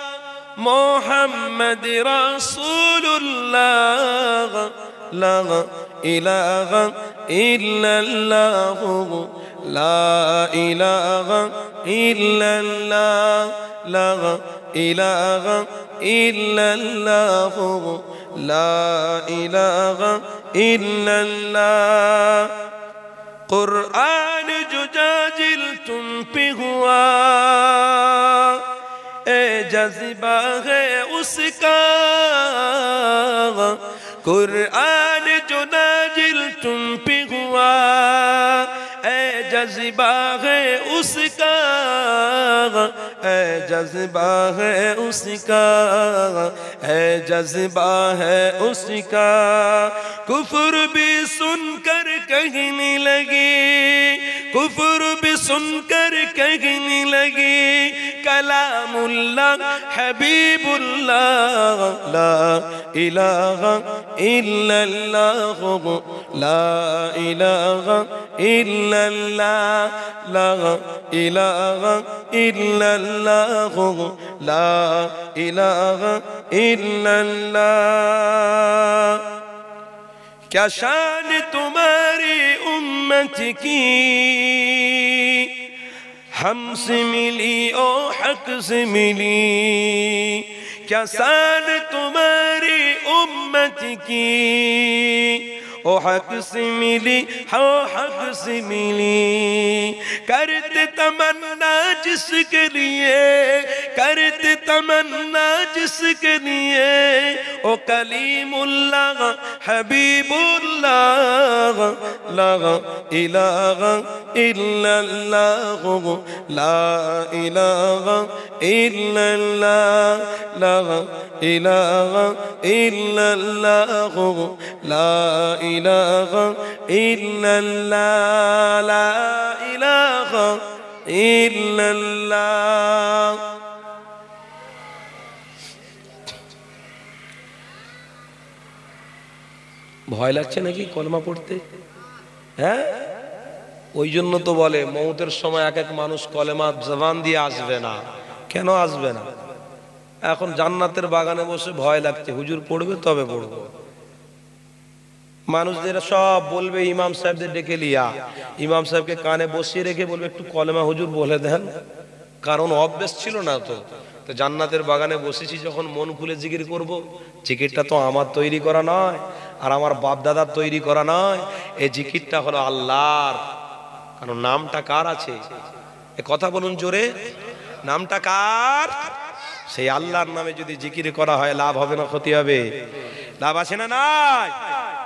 محمد رسول الله. لا إله إلا الله. لا إله إلا الله. لا إله إلا الله. لا إله إلا الله. कुरान जुजाजिल तुम पे हुआ। ए जज्बा है उसका। कुरान जो नाजिल तुम पे हुआ। ए जज्बा है उसका। ए जज्बा है उसका। ए जज्बा है उसका। कुफर भी सुनकर कहने लगे कुफर भी सुनकर कहने लगे कलाम कलामुल्ला हबीबुल्ला ला इलाहा इल्लल्लाह ला इलाहा इल्लल्लाह ला इलाहा इल्लल्लाह ला इलाहा इल्लल्लाह کیا شان تمہاری امت کی؟ ہم سے ملی، او حق سے ملی۔ کیا شان تمہاری امت کی؟ ओ हक से मिली हो हक से मिली करते तमन्ना जिसके लिए करते तमन्ना जिसके लिए ओ कलीमुल्ला हबीबुल्ला ला इलाहा इल्लल्लाह ला इलाहा इल्लल्लाह ला इलाहा इल्लल्लाह ला إله إلا الله, لا إله إلا الله. ভয় লাগছে নাকি কলমা পড়তে? হ্যাঁ? ওই জন্য তো বলে, মৌতের সময় এক এক মানুষ কলেমা জবান দিয়ে আসবে না। কেন আসবে না? এখন জান্নাতের বাগানে বসে ভয় লাগছে। হুজুর পড়বে তবে পড়ব। মানুষদের সব বলবে, ইমাম সাহেবদের ডেকে লিয়া। ইমাম সাহেবকে কানে বসিয়ে রেখে বলবে, একটু কলেমা হুজুর বলে দেন। কারণ অভ্যেস ছিল না তো। তো জান্নাতের বাগানে বসেছি, যখন মন খুলে জিকির করব, জিকিরটা তো আমার তৈরি করা নয়, আর আমার বাপ দাদার তৈরি করা নয়। এই জিকিরটা হলো আল্লাহর। কারণ নামটা কার আছে? এ কথা বলুন জোরে। নামটা কার? সেই আল্লাহর নামে যদি জিকির করা হয়, লাভ হবে না, ক্ষতি হবে। লাভ আছে না নাই?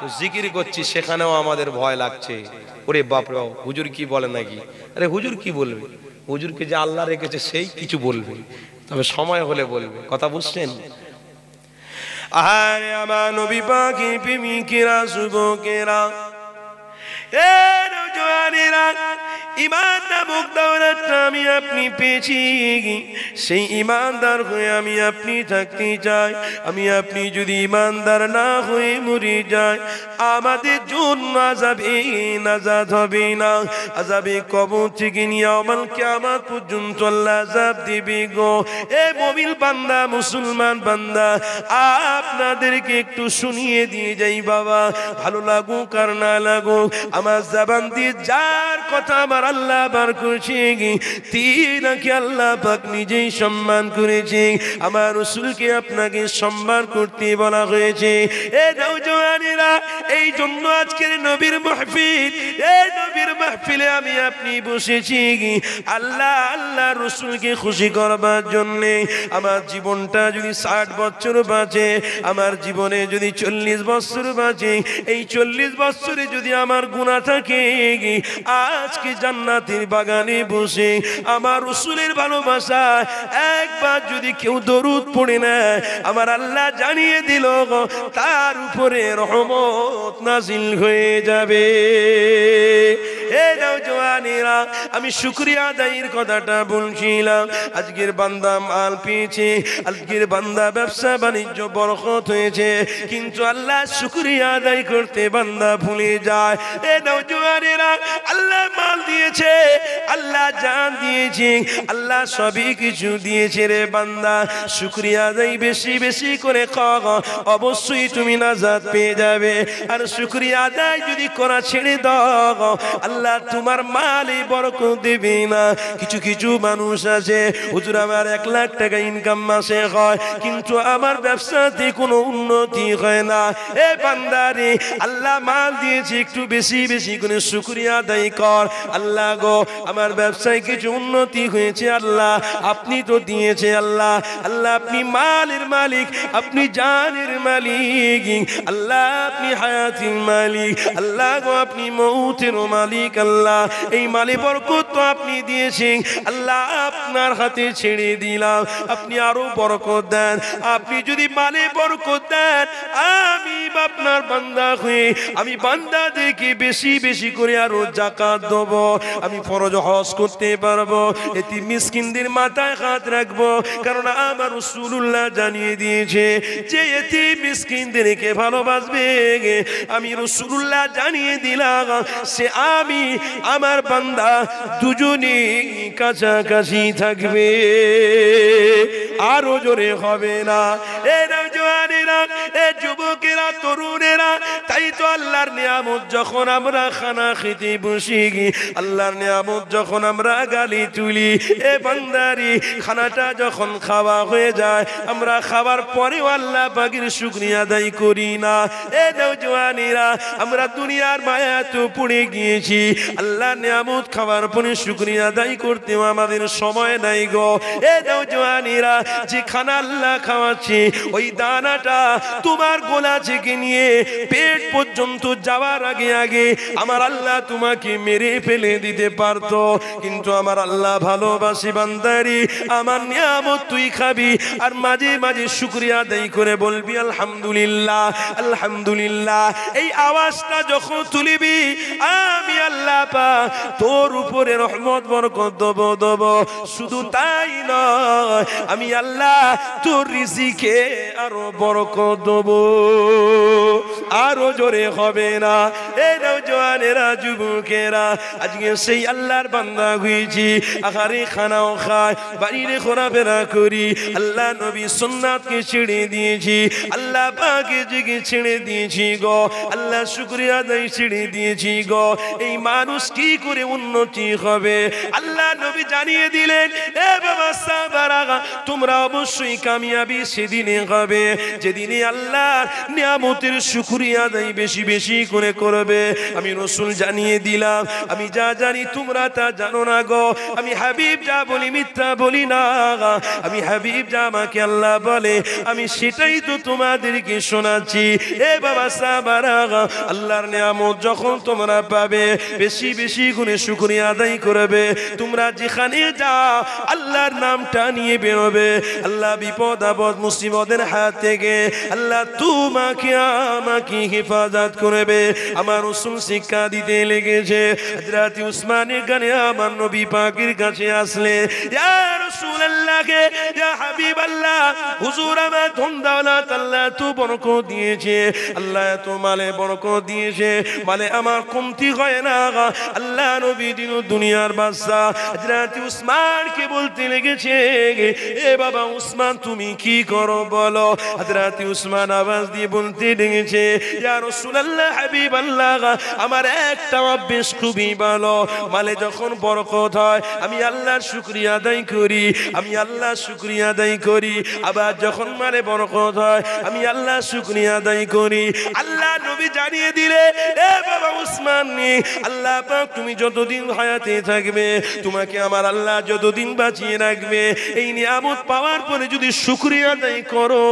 তো জিকির করছি সেখানেও আমাদের ভয় লাগছে। ওরে বাপরা বাপ, হুজুর কি বলে নাকি? আরে হুজুর কি বলবে? হুজুরকে যে আল্লাহ রেখেছে সেই কিছু বলবে। তবে সময় হলে বলবে। কথা বুঝছেন? আহারে আমার নবী পাখি যুবকেরা শুভ নৌজওয়ানেরা সেই ইমানদার হয়ে আমি আপনি থাকতে চাই। আমি আপনি যদি ইমানদার না হয়ে মরে যায় আমাদের জন্য আজাবে নাজাদ হবে না। আজাবে কবর থেকে নিয়ে আমাল কেমন পর্যন্ত আজাব দিবে গো। এ মমিল বান্দা, মুসলমান বান্দা, আপনাদেরকে একটু শুনিয়ে দিয়ে যাই বাবা। ভালো লাগুক আর না লাগুক আমার জাবান দিয়ে যার কথা আমার আল্লাহ বার করছে তিনাকে আল্লাহ পাক নিজেই সম্মান করেছে। আমার রসুলকে আপনাকে সম্মান করতে বলা হয়েছে। এ নৌজওয়ানেরা এই জন্য আজকের নবীর মাহফিল, এ নবীর মাহফিলে আমি আপনি বসেছি আল্লাহ আল্লাহ রসুলকে খুশি করবার জন্যে আমার জীবনটা যদি ষাট বছর বাঁচে, আমার জীবনে যদি চল্লিশ বছর বাঁচে, এই চল্লিশ বছরে যদি আমার গুণা থাকে। আজকে জান্নাতের বাগানে বসে আমার রসুলের ভালোবাসা একবার যদি কেউ দরুদ পড়ে নেয়, আমার আল্লাহ জানিয়ে দিল তার উপরে রহমত নাজিল হয়ে যাবে। নওজওয়ানেরা আমি শুক্রিয়া আদায়ের কথাটা বলছিলাম। আজকের বান্দা মাল পেয়েছে, আজকের বান্দা ব্যবসা বাণিজ্য বরকত হয়েছে, কিন্তু আল্লাহ শুক্রিয়া আদায় করতে বান্দা ভুলে যায়। এ নওজওয়ানেরা আল্লাহ মাল দিয়েছে, আল্লাহ জান দিয়েছে, আল্লাহ সবই কিছু দিয়েছে রে বান্দা। শুক্রিয়া আদায় বেশি বেশি করে খাওয়া অবশ্যই তুমি নাজাদ পেয়ে যাবে। আর শুক্রিয়া আদায় যদি করা ছেড়ে দাও, আল্লাহ তোমার মালে বরকত দেবে না। কিছু কিছু মানুষ আছে, হুজুর, আমার এক লাখ টাকা ইনকাম মাসে হয়, কিন্তু আমার ব্যবসাতে কোনো উন্নতি হয় না। এ বান্দারে, আল্লাহ মাল দিয়েছে, একটু বেশি বেশি করে শুক্রিয়া আদায় কর। আল্লাহ গো, আমার ব্যবসায় কিছু উন্নতি হয়েছে, আল্লাহ। আপনি তো দিয়েছে আল্লাহ। আল্লাহ, আপনি মালের মালিক, আপনি জানের মালিক। আল্লাহ, আপনি হায়াতির মালিক। আল্লাহ গো, আপনি মৌতের মালিক, আল্লাহ। এই মালে বরকত তো আপনি দিয়েছেন। আল্লাহ আপনার হাতে ছেড়ে দিলাম। আপনি আরও বরকত দেন। আপনি যদি মালে বরকত দেন, আমি আপনার বান্দা হয়ে, আমি বান্দাদেরকে বেশি বেশি করে আরও জাকাত দেব। আমি ফরজ হজ করতে পারব এটি মিসকিনদের মাথায় হাত রাখব, কারণ আমার রসুল্লাহ জানিয়ে দিয়েছে যে এটি মিসকিনদেরকে ভালোবাসবে আমি রসুল্লাহ জানিয়ে দিলাম, সে আমি আমার বান্দা দুজনে কাছাকাছি থাকবে। আরও জোরে হবে না। এ নওজোয়ানেরা এ যুবকেরা, তরুণেরা, তাই তো আল্লাহর নিয়ামত যখন আমরা খানা খেতে বসি আল্লাহর নিয়ামত যখন আমরা গালি তুলি, এ বান্দারি, খানাটা যখন খাওয়া হয়ে যায়, আমরা খাবার পরেও আল্লাহ পাখির শুক্রিয়া আদায় করি না। এ নৌজওয়ানিরা আমরা দুনিয়ার মায়া তো পড়ে গিয়েছি। আল্লাহ নিয়ামত খাবার পরে শুক্রিয়া আদায় করতেও আমাদের সময় নাই গো। এ নৌজওয়ানিরা যে খানা আল্লাহ খাওয়াচ্ছে, ওই দানাটা তোমার গোলা থেকে নিয়ে পেট পর্যন্ত যাওয়ার আগে আগে আমার আল্লাহ তোমাকে মেরে ফেলে দিতে পারতো। কিন্তু আমার আল্লাহ ভালোবাসি বান্দারি, আমার নিয়ামত তুই খাবি। আর মাঝে মাঝে শুক্রিয়া আদায় করে বলবি, আলহামদুলিল্লাহ আলহামদুলিল্লাহ। এই আওয়াজটা যখন তুলিবি, আমি আল্লাহ পা তোর উপরে রহমত, বরকত দেব দেব। শুধু তাই নয়, আমি আল্লাহ তোর রিজিকে আরও বরকত দেবো। আরও জোরে হবে না। এ নৌজওয়ানেরা যুবকেরা, আজকে সেই আল্লাহর বান্দা হয়েছি। আহারে খানাও খায়, বাড়িরে ঘোরাফেরা করি। আল্লাহ নবী সুন্নাতকে ছেড়ে দিয়েছি। আল্লাহ পাকে জেগে ছেড়ে দিয়েছি গো। আল্লাহ শুক্রিয়া আদায় ছেড়ে দিয়েছি গো। এই মানুষ কি করে উন্নতি হবে। আল্লাহ নবী জানিয়ে দিলেন, এ বাবা সাবারা তোমরা অবশ্যই কামিয়াবি সেদিনে হবে। যেদিনে আল্লাহর নিয়ামতের শুকরিয়া আদায় বেশি বেশি করে করবে। আমি রসুল জানিয়ে দিলাম, আমি যা জানি তোমরা তা জানো না গো। আমি হাবিব যা বলি মিথ্যা বলি না আমি হাবিব যা আমাকে আল্লাহ বলে, আমি সেটাই তো তোমাদেরকে শোনাচ্ছি। এ বাবা সাবারা আল্লাহর নিয়ামত যখন তোমরা পাবে, বেশি বেশি গুণে শুকরিয়া আদায় করবে। তোমরা যেখানে যাও, আল্লাহর নামটা নিয়ে বেরোবে। আল্লাহ বিপদ, আপদ, মুসিবতের হাত থেকে আল্লাহ তোমাকে, আমাকে হেফাজত করবে। আমার রসুল শিক্ষা দিতে লেগেছে। হযরত উসমানের গানে আমার নবী পাকের কাছে আসলে আল্লাহ এত মালে বরকত দিয়েছে। মালে আমার কমতি হয় না আল্লাহ দুনিয়ার উসমানকে বলতে লেগেছে এ বাবা উসমান, তুমি কি করো বলো? উসমান আওয়াজ দিয়ে বলতে লেগেছে আমার একটা অভ্যেস খুবই ভালো। মালে যখন বরকত হয়, আমি আল্লাহর শুকরিয়া আদায় করি, আমি আল্লাহ শুকরিয়া আদায় করি। আবার যখন মানে বরকত হয়, আমি আল্লাহ শুকরিয়া আদায় করি। আল্লাহ নবী জানিয়ে দিলে, এ বাবা উসমান নি, আল্লাহ তুমি যতদিন হায়াতে থাকবে, তোমাকে আমার আল্লাহ যতদিন বাঁচিয়ে রাখবে, এই নিয়ামত পাওয়ার পরে যদি শুকরিয়া আদায় করো,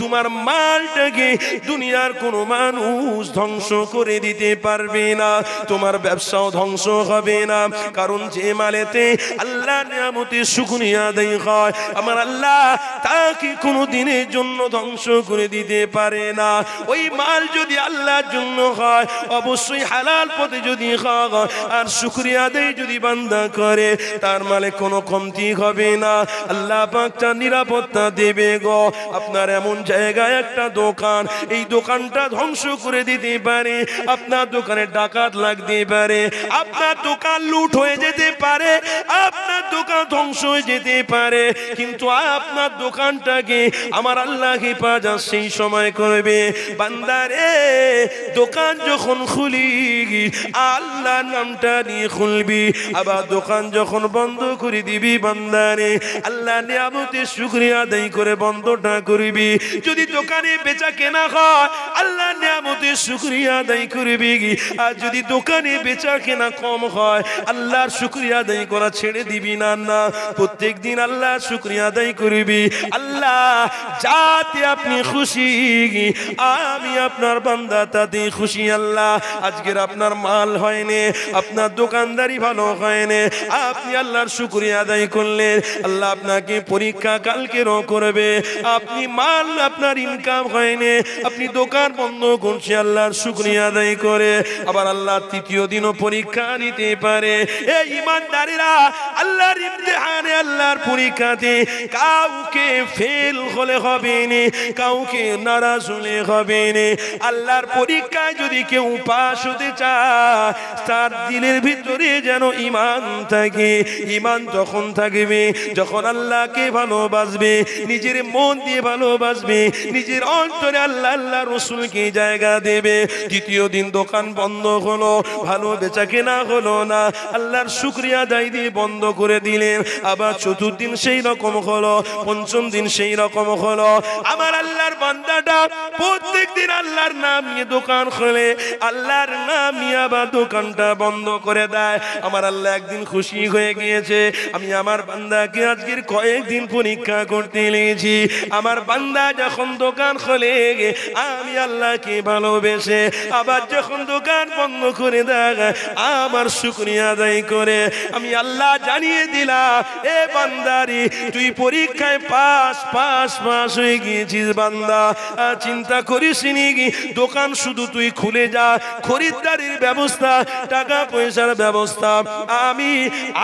তোমার মালটাকে দুনিয়ার কোনো মানুষ ধ্বংস করে দিতে পারবে না, তোমার ব্যবসাও ধ্বংস হবে না, কারণ যে মালেতে আল্লাহ নিয়ামতে শুকরিয়া আদায় হয়, আমার আল্লাহ তাকে কোনো দিনের জন্য ধ্বংস করে দিতে পারে না। ওই মাল যদি আল্লাহর জন্য হয়, অবশ্যই হালাল পথে যদি হয় আর শুকরিয়া আদায় যদি বান্দা করে, তার মালে কোনো কমতি হবে না। আল্লাহ পাক তার নিরাপত্তা দেবে গো। আপনার এমন জায়গায় একটা দোকান, এই দোকানটা ধ্বংস করে দিতে পারে। আপনার দোকানে ডাকাত লাগতে পারে। আপনার দোকান লুট হয়ে যেতে পারে। আপনার দোকান ধ্বংস হয়ে যেতে পারে। কিন্তু আপনার দোকানটাকে আমার আল্লাহ হেফাজত সেই সময় করবে। বান্দারে দোকান যখন খুলি আল্লাহ নামটা নিয়ে খুলবি। আবার দোকান যখন বন্ধ করে দিবি বান্দারে আল্লাহ নিয়ামতে শুক্রিয়া আদায় করে বন্ধটা করবি। যদি দোকানে বেচা কেনা হয়, আল্লাহ নিয়ামতে শুক্রিয়া আদায় করবি আর যদি দোকানে বেচা কেনা কম হয়, আল্লাহর শুক্রিয়া আদায় করা ছেড়ে দিবি না না। প্রত্যেক দিন আল্লাহ শুক্রিয়া আদায় করবি। আল্লাহ, যাতে আপনি খুশি আমি আপনার বান্দা তাতে খুশি, আল্লাহ। আজকের আপনার মাল হয়নি আপনার দোকানদারি ভালো হয়নি আপনি আল্লাহর শুক্রিয়া আদায় করলেন। আল্লাহ আপনাকে পরীক্ষা কালকেরও করবে। আপনি মাল আপনার ইনকাম হয়নি আপনি দোকান বন্ধ করছে, আল্লাহর শুক্রিয়া আদায় করে। আবার আল্লাহ তৃতীয় দিনও পরীক্ষা নিতে পারে। এই ইমানদারিরা, আল্লাহর ইমতিহানে, আল্লাহর পরীক্ষাতে কাউকে ফেল হলে হবে না, কাউকে নারাজ হলে হবে না। আল্লাহর পরীক্ষায় যদি কেউ পাশ হতে চায়, তার দিলের ভিতরে যেন ইমান থাকে। ইমান তখন থাকবে, যখন আল্লাহকে ভালোবাসবে, নিজের মন দিয়ে ভালোবাসবে, নিজের অন্তরে আল্লাহ আল্লাহ রসুলকে জায়গা দেবে। দ্বিতীয় দিন দোকান বন্ধ হলো, ভালো বেচা কেনা হলো না। আল্লাহর শুক্রিয়া দায় দিয়ে বন্ধ করে দিলেন। আবার চতুর্দিন সেই রকম হলো, পঞ্চম দিন সেই রকম হলো। আমার আল্লাহর বান্দাটা প্রত্যেক দিন আল্লাহর নাম নিয়ে দোকান খোলে। আল্লাহর নাম নিয়ে আবার দোকানটা বন্ধ করে দেয়। আমার আল্লাহ একদিন খুশি হয়ে গিয়েছে। আমি আমার বান্দাকে আজকের কয়েকদিন পরীক্ষা করতে নিয়েছি আমার বান্দা যখন দোকান খোলে, আমি আল্লাহকে ভালোবেসে আবার যখন দোকান বন্ধ করে দেয়, আমার শুক্রিয়া আদায় করে। আমি আল্লাহ জানিয়ে দিলাম, এ বান্দারি, তুই পরীক্ষায় পাস পাস পাস হয়ে গিয়েছিস বান্দা। চিন্তা করিস নি দোকান শুধু তুই খুলে যা। খরিদ্দারির ব্যবস্থা, টাকা পয়সার ব্যবস্থা। আমি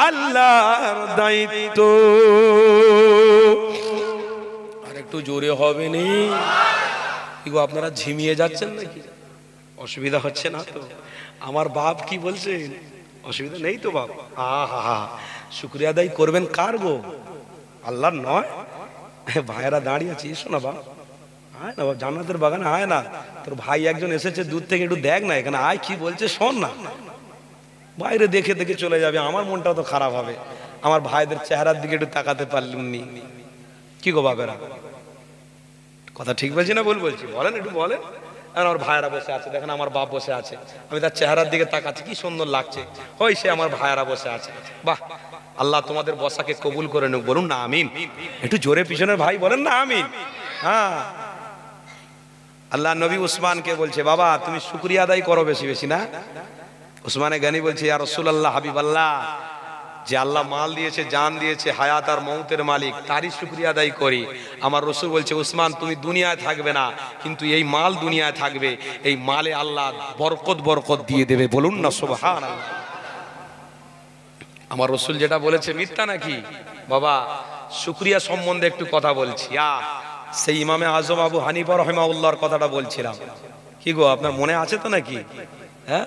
আল্লাহর দায়িত্ব। আর একটু জোরে হবে নি? গো আপনারা ঝিমিয়ে যাচ্ছেন নাকি? অসুবিধা হচ্ছে না তো? আমার বাপ কি বলছেন অসুবিধা নেই তো বাপ? হা শুক্রিয়া আদায় করবেন কার গো? আল্লাহর নয়? ভাইয়েরা দাঁড়িয়ে আছে, এসো না বাপ। আয় না বাপ, জান্নাতের বাগানে আয় না। তোর ভাই একজন এসেছে, দূর থেকে একটু দেখ না, এখানে আয়, কি বলছে শোন না। বাইরে দেখে দেখে চলে যাবে, আমার মনটা তো খারাপ হবে। আমার ভাইদের চেহারার দিকে একটু তাকাতে পারলুমনি। কি গো বাবেরা কথা ঠিক বলছি না ভুল বলছি? বলেন, একটু বলেন। আমার ভাইয়েরা বসে আছে, দেখেন আমার বাপ বসে আছে। আমি তার চেহারার দিকে তাকাচ্ছি, কি সুন্দর লাগছে। ওই সে আমার ভাইয়েরা বসে আছে। বাহ! আল্লাহ তোমাদের বসাকে কবুল করে নেক। বলুন না, আমিন। একটু জোরে পিছনের ভাই বলেন না, আমিন। হ্যাঁ। আল্লাহ নবী উসমানকে বলছে, বাবা, তুমি শুক্রিয়া আদায় করো বেশি বেশি, না? উসমানে গানি বলছে আর রসুল্লাহ হাবিব আল্লাহ যে আল্লাহ মাল দিয়েছে, জান দিয়েছে, হায়াত আর মৌতের মালিক, তারই শুক্রিয়া আদায় করি। আমার রসুল বলছে, উসমান, তুমি দুনিয়ায় থাকবে না, কিন্তু এই মাল দুনিয়ায় থাকবে, এই মালে আল্লাহ বরকত বরকত দিয়ে দেবে, বলুন না আল্লাহ আমার রসুল যেটা বলেছে, মিথ্যা নাকি? বাবা, শুক্রিয়া সম্বন্ধে একটু কথা বলছি, আ, সেই ইমামে আজম আবু হানিফা রহমাউল্লাহর কথাটা বলছিলাম। কি গো, আপনার মনে আছে তো নাকি? হ্যাঁ?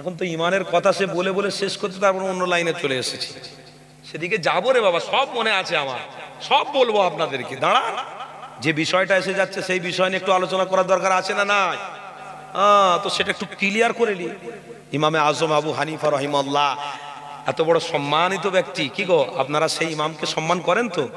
এখন তো ইমানের কথা সে বলে বলে শেষ করতে তারপর অন্য লাইনে চলে এসেছি। সেদিকে যাব রে বাবা, সব মনে আছে আমার। সব বলব আপনাদেরকে। দাঁড়া, যে বিষয়টা এসে যাচ্ছে সেই বিষয় নিয়ে একটু আলোচনা করার দরকার আছে না না তো সেটা একটু ক্লিয়ার করে নি ইমামে আজম আবু হানিফা রহিমাল্লাহ এত বড় সম্মানিত ব্যক্তি, কি গো? আপনারা সেই ইমামকে সম্মান করেন তো?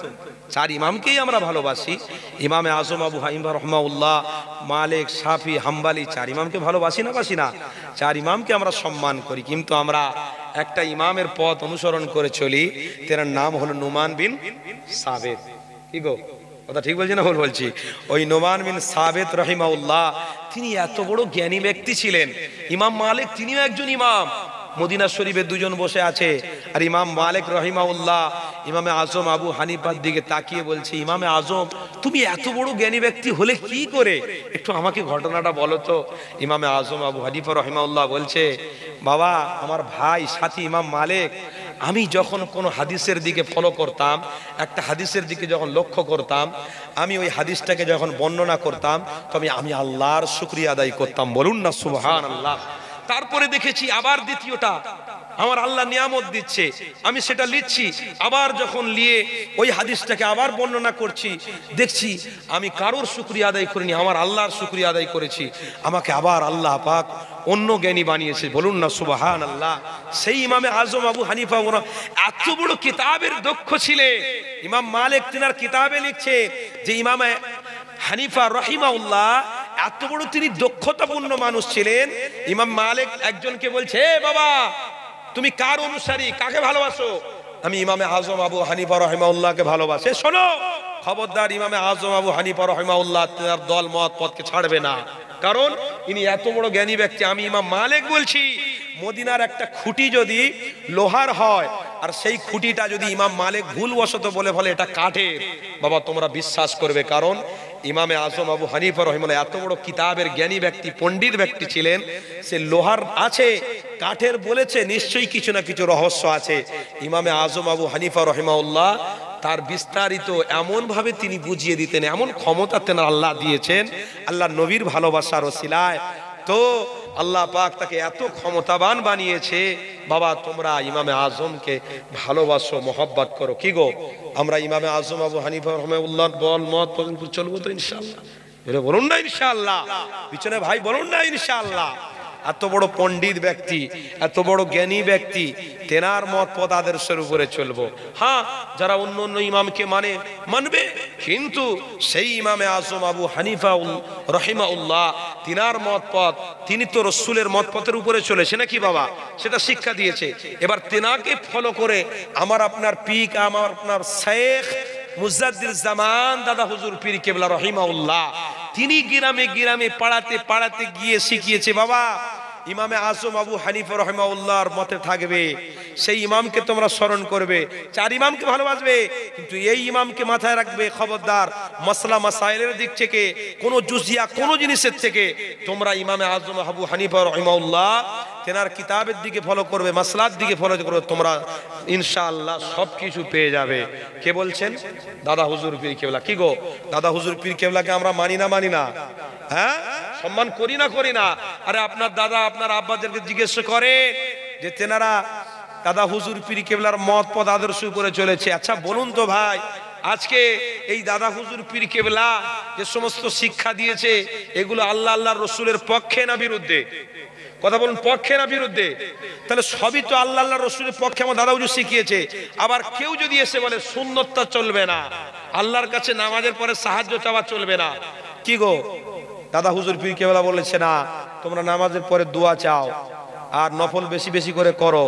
চার ইমামকেই আমরা ভালোবাসি। ইমামে আজম আবু হানিফা রহমাউল্লাহ, মালিক, সাফি, হাম্বালি, চার ইমামকে ভালোবাসি না বাসি না? চার ইমামকে আমরা সম্মান করি। কিন্তু আমরা একটা ইমামের পথ অনুসরণ করে চলি, তেনার নাম হলো নুমান বিন সাবেদ কি গো? কথা ঠিক বলছি না ভুল বলছি? ওই নোমান বিন সাবেত রহিমাউল্লাহ, তিনি এত বড় জ্ঞানী ব্যক্তি ছিলেন। ইমাম মালিক, তিনিও একজন ইমাম। মদিনা শরীফে দুজন বসে আছে। আর ইমাম মালিক রহিমাউল্লাহ ইমামে আজম আবু হানিফার দিকে তাকিয়ে বলছে, ইমামে আজম, তুমি এত বড় জ্ঞানী ব্যক্তি হলে কি করে? একটু আমাকে ঘটনাটা বলো তো। ইমামে আজম আবু হানিফা রহিমাউল্লাহ বলছে, বাবা, আমার ভাই সাথী ইমাম মালিক, আমি যখন কোনো হাদিসের দিকে ফলো করতাম, একটা হাদিসের দিকে যখন লক্ষ্য করতাম, আমি ওই হাদিসটাকে যখন বর্ণনা করতাম, তবে আমি আল্লাহর শুক্রিয়া আদায় করতাম। বলুন না সুবহান আল্লাহ তারপরে দেখেছি আবার দ্বিতীয়টা। আমার আল্লাহ নিয়ামত দিচ্ছে। আমি সেটা লিখছি, আবার যখন নিয়ে ওই হাদিসটাকে আবার বর্ণনা করছি, দেখছি আমি কারোর শুক্রিয়া আদায় করিনি, আমার আল্লাহর শুক্রিয়া আদায় করেছি। আমাকে আবার আল্লাহ পাক অন্য জ্ঞানী বানিয়েছে। বলুন না সুবাহান আল্লাহ সেই ইমামে আজম আবু হানিফা এত বড় কিতাবের দক্ষ ছিলে। ইমাম মালিক তিনার কিতাবে লিখছে যে ইমামে হানিফা রহিমাউল্লাহ এত বড় তিনি দক্ষতাপূর্ণ মানুষ ছিলেন। ইমাম মালিক একজনকে বলছে, "এ বাবা, তুমি কার অনুসারী? কাকে ভালোবাসো? আমি ইমামে আজম আবু হানিফা রহিমাউল্লাহকে ভালোবাসে। শোনো, খবরদার ইমামে আজম আবু হানিফা রহিমাউল্লাহ তার দল মত পথকে ছাড়বে না। কারণ ইনি এত বড় জ্ঞানী ব্যক্তি, আমি ইমাম মালিক বলছি, মদিনার একটা খুঁটি যদি লোহার হয়, আর সেই খুঁটিটা যদি ইমাম মালিক ভুলবশত বলে ফলে, এটা কাঠের। বাবা, তোমরা বিশ্বাস করবে, কারণ ইমামে আজম আবু হানিফা রহিমুল্লাহ এত বড় কিতাবের জ্ঞানী ব্যক্তি, পণ্ডিত ব্যক্তি ছিলেন, সে লোহার আছে, কাঠের বলেছে, নিশ্চয়ই কিছু না কিছু রহস্য আছে। ইমামে আজম আবু হানিফা রহিমাউল্লাহ তার বিস্তারিত এমনভাবে তিনি বুঝিয়ে দিতেন, এমন ক্ষমতা তেন আল্লাহ দিয়েছেন আল্লাহ নবীর ভালোবাসার ও শিলায় তো আল্লাহ পাক তাকে এত ক্ষমতাবান বানিয়েছে, বাবা তোমরা ইমামে আজমকে ভালোবাসো, মহব্বত করো। কি গো? আমরা ইমামে আজম, আবু হানিফা রহমাউল্লাহ বল, মত চলবো তো ইনশাল্লাহ বলুন না ইনশাল্লাহ পিছনে ভাই, বলুন না ইনশাআল্লাহ। এত বড় পণ্ডিত ব্যক্তি, এত বড় জ্ঞানী ব্যক্তি, তেনার মত পথ আদর্শের উপরে চলবো। হ্যাঁ যারা অন্য অন্য ইমামকে মানে মানবে। কিন্তু সেই ইমামে আজম আবু হানিফা রহিমা উল্লাহ তিনার মত পথ, তিনি তো রসুলের মত পথের উপরে চলেছে নাকি বাবা? সেটা শিক্ষা দিয়েছে। এবার তেনাকে ফলো করে আমার আপনার পিক, আমার আপনার শেখ মুজাদ্দিল জামান দাদা হুজুর পীর কেবলা রহিমাউল্লাহ তিনি গিরামে গিরামে পাড়াতে পাড়াতে গিয়ে শিখিয়েছে, বাবা ইমামে আজম আবু হানিফা রহমাউল্লাহর মতে থাকবে, সেই ইমামকে তোমরা স্মরণ করবে। চার ইমামকে ভালোবাসবে, কিন্তু এই ইমামকে মাথায় রাখবে খবরদার, মসলা মাসাইলের দিক থেকে, কোনো জুজিয়া, কোনো জিনিসের থেকে তোমরা ইমামে আজম আবু হানিফা রহমাউল্লাহ তেনার কিতাবের দিকে ফলো করবে, মাসলার দিকে ফলো করবে, তোমরা ইনশাআল্লাহ সব কিছু পেয়ে যাবে। কে বলছেন? দাদা হুজুর পীর কেবলা। কি গো? দাদা হুজুর পীর কেবলাকে আমরা মানি না মানি না? হ্যাঁ? সম্মান করি না করি না? আরে আপনার দাদা, আপনার আব্বাদেরকে জিজ্ঞেস করে যে তেনারা দাদা হুজুর পীর কেবলার মত পদ আদর্শ করে চলেছে। আচ্ছা বলুন তো ভাই, আজকে এই দাদা হুজুর পীর কেবলা যে সমস্ত শিক্ষা দিয়েছে, এগুলো আল্লাহ আল্লাহ রসুলের পক্ষে না বিরুদ্ধে? কথা বলুন, পক্ষে না বিরুদ্ধে? তাহলে সবই তো আল্লাহ আল্লাহ রসুলের পক্ষে আমার দাদা হুজুর শিখিয়েছে। আবার কেউ যদি এসে বলে, সুন্নতটা চলবে না, আল্লাহর কাছে নামাজের পরে সাহায্য চাওয়া চলবে না, কি গো? দাদা হুজুর পীর কেবলা বলেছে, না, তোমরা নামাজের পরে দোয়া চাও, আর নফল বেশি বেশি করে করো।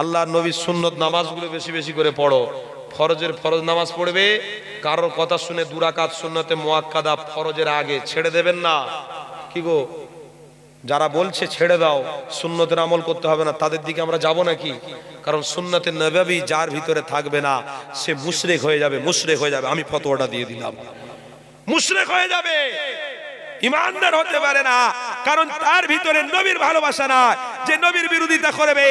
আল্লাহ নবীর সুন্নত নামাজগুলো বেশি বেশি করে পড়ো। ফরজের ফরজ নামাজ পড়বে, কারোর কথা শুনে দুরাকাত সুন্নতে মোয়াক্কাদা ফরজের আগে ছেড়ে দেবেন না। কি গো? যারা বলছে ছেড়ে দাও, সুন্নতের আমল করতে হবে না, তাদের দিকে আমরা যাব নাকি? কারণ সুন্নতের নবাবি যার ভিতরে থাকবে না, সে মুশরেক হয়ে যাবে, মুশরেক হয়ে যাবে। আমি ফতোয়াটা দিয়ে দিলাম। মুশরেক হয়ে যাবে। ইমানদার হতে পারে না। কারণ তার ভিতরে নবীর ভালোবাসা না যে নবীর বিরোধিতা করবে,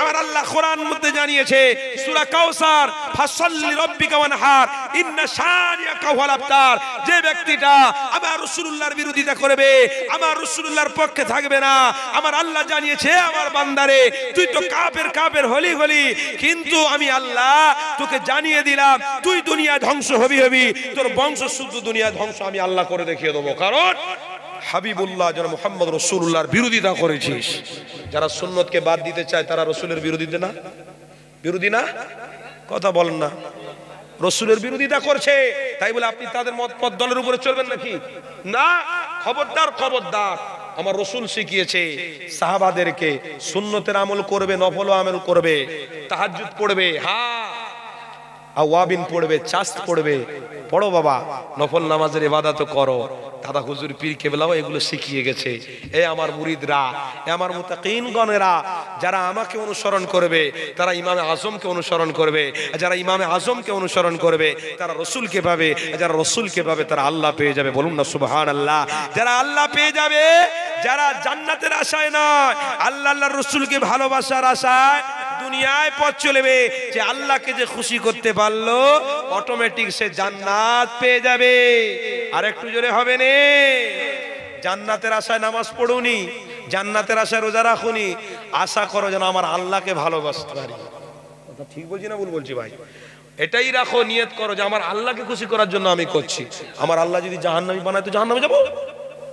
আমার আল্লাহ কোরআন মধ্যে জানিয়েছে, সূরা কাউসার ফাসাল্লি রাব্বিকা ওয়ানহার, ইন্না শানিয়াকা হুয়াল আবতার। যে ব্যক্তিটা আমার রাসূলুল্লাহর বিরোধিতা করবে, আমার রাসূলুল্লাহর পক্ষে থাকবে না। আমার আল্লাহ জানিয়েছে আমার বান্দারে, তুই তো কাফের কাফের হলি হলি, কিন্তু আমি আল্লাহ তোকে জানিয়ে দিলাম, তুই দুনিয়া ধ্বংস হবি হবি, তোর বংশ শুদ্ধ দুনিয়া ধ্বংস আমি আল্লাহ করে দেখিয়ে দেবো। কারণ হাবিবুল্লাহ যেন মোহাম্মদ রসুল্লাহর বিরোধিতা করেছিস। যারা সুন্নতকে বাদ দিতে চায় তারা রসুলের বিরোধিতা না? বিরোধী না? কথা বলেন না। রসুলের বিরোধিতা করছে, তাই বলে আপনি তাদের মত পদ দলের উপরে চলবেন নাকি? না, খবরদার খবরদার। আমার রসুল শিখিয়েছে, সাহাবাদেরকে সুন্নতের আমল করবে, নফল আমল করবে, তাহাজ্জুদ পড়বে। হ্যাঁ আওয়াবিন পড়বে, চাস্ত পড়বে। পড়ো বাবা, নফল নামাজের এবাদা তো করো। দাদা হুজুর পীর কেবলাও এগুলো শিখিয়ে গেছে। এ আমার মুরিদরা, এ আমার মুতাকিন গণেরা যারা আমাকে অনুসরণ করবে, তারা ইমামে আজমকে অনুসরণ করবে, যারা ইমামে আজমকে অনুসরণ করবে, তারা রসুলকে পাবে, যারা রসুলকে পাবে, তারা আল্লাহ পেয়ে যাবে। বলুন না সুবহান আল্লাহ যারা আল্লাহ পেয়ে যাবে, যারা জান্নাতের আশায় নয়, আল্লাহ আল্লাহ রসুলকে ভালোবাসার আশায় দুনিয়ায় পথ চলবে, যে আল্লাহকে যে খুশি করতে পারল অটোমেটিক সে জান্নাত পেয়ে যাবে। আর একটু জোরে হবে নে। জান্নাতের আশায় নামাজ পড়ুনি, জান্নাতের আশায় রোজা রাখুনি, আশা করো যেন আমার আল্লাহকে ভালোবাসতে পারি। ঠিক বলছি না ভুল বলছি ভাই? এটাই রাখো, নিয়ত করো যে আমার আল্লাহকে খুশি করার জন্য আমি করছি। আমার আল্লাহ যদি জাহান্নামী বানায় তো জাহান্নামে যাব?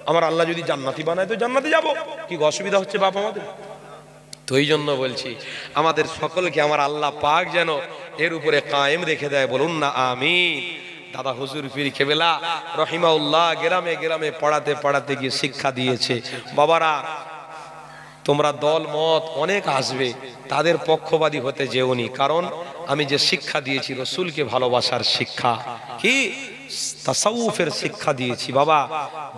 আমার আল্লাহ যদি জান্নাতি বানায় তো জান্নাতে যাব? কি অসুবিধা হচ্ছে বাপ আমাদের? তো এই জন্য বলছি, আমাদের সকলকে আমার আল্লাহ পাক যেন এর উপরে কায়েম রেখে দেয় বলুন না আমি দাদা হুজুর পীর কেবেলা রহিমাউল্লাহ গ্রামে গ্রামে পড়াতে পড়াতে গিয়ে শিক্ষা দিয়েছে। বাবারা, তোমরা দল, মত অনেক আসবে, তাদের পক্ষবাদী হতে যেওনি কারণ আমি যে শিক্ষা দিয়েছি রসুলকে ভালোবাসার শিক্ষা। কি? তাসাউফের শিক্ষা দিয়েছি, বাবা।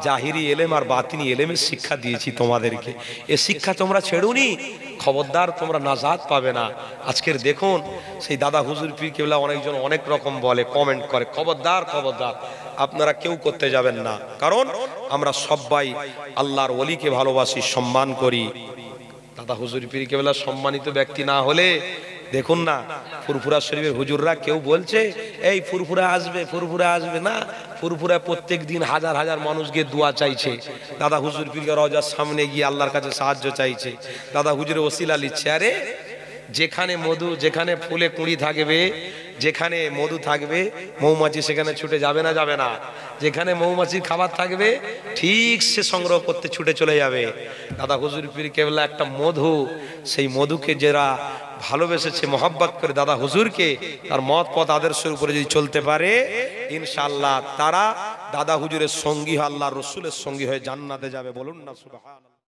জাহিরি এলেম আর বাতিনি এলেমের শিক্ষা দিয়েছি তোমাদেরকে। এ শিক্ষা তোমরা ছেড়ুনি, খবরদার তোমরা নাজাদ পাবে না। আজকের দেখুন, সেই দাদা হুজুর পীর কেবলা অনেকজন অনেক রকম বলে কমেন্ট করে, খবরদার খবরদার। আপনারা কেউ করতে যাবেন না। কারণ আমরা সবাই আল্লাহর ওলিকে ভালোবাসি, সম্মান করি। দাদা হুজুর পীর কেবলা সম্মানিত ব্যক্তি না হলে দেখুন না, ফুরফুরা শরীফের হুজুররা কেউ বলছে, এই ফুরফুরা আসবে ফুরফুরা আসবে না। ফুরফুরা প্রত্যেক দিন হাজার হাজার মানুষ গিয়ে দোয়া চাইছে। দাদা হুজুর পীর রজার সামনে গিয়ে আল্লাহর কাছে সাহায্য চাইছে। দাদা হুজুরে ওসিলা লিচ্ছে আরে, যেখানে মধু, যেখানে ফুলে কুড়ি থাকবে, যেখানে মধু থাকবে, মৌমাছি সেখানে ছুটে যাবে না যাবে না। যেখানে মৌমাছির খাবার থাকবে, ঠিক সে সংগ্রহ করতে ছুটে চলে যাবে। দাদা হুজুর পীর কেবলা একটা মধু, সেই মধুকে যারা ভালোবেসেছে, মহাব্বত করে দাদা হুজুরকে, তার মত পথ আদর্শের উপরে যদি চলতে পারে ইনশাল্লাহ তারা দাদা হুজুরের সঙ্গী আল্লাহ রসুলের সঙ্গী হয়ে জান্নাতে যাবে, বলুন না সুবহান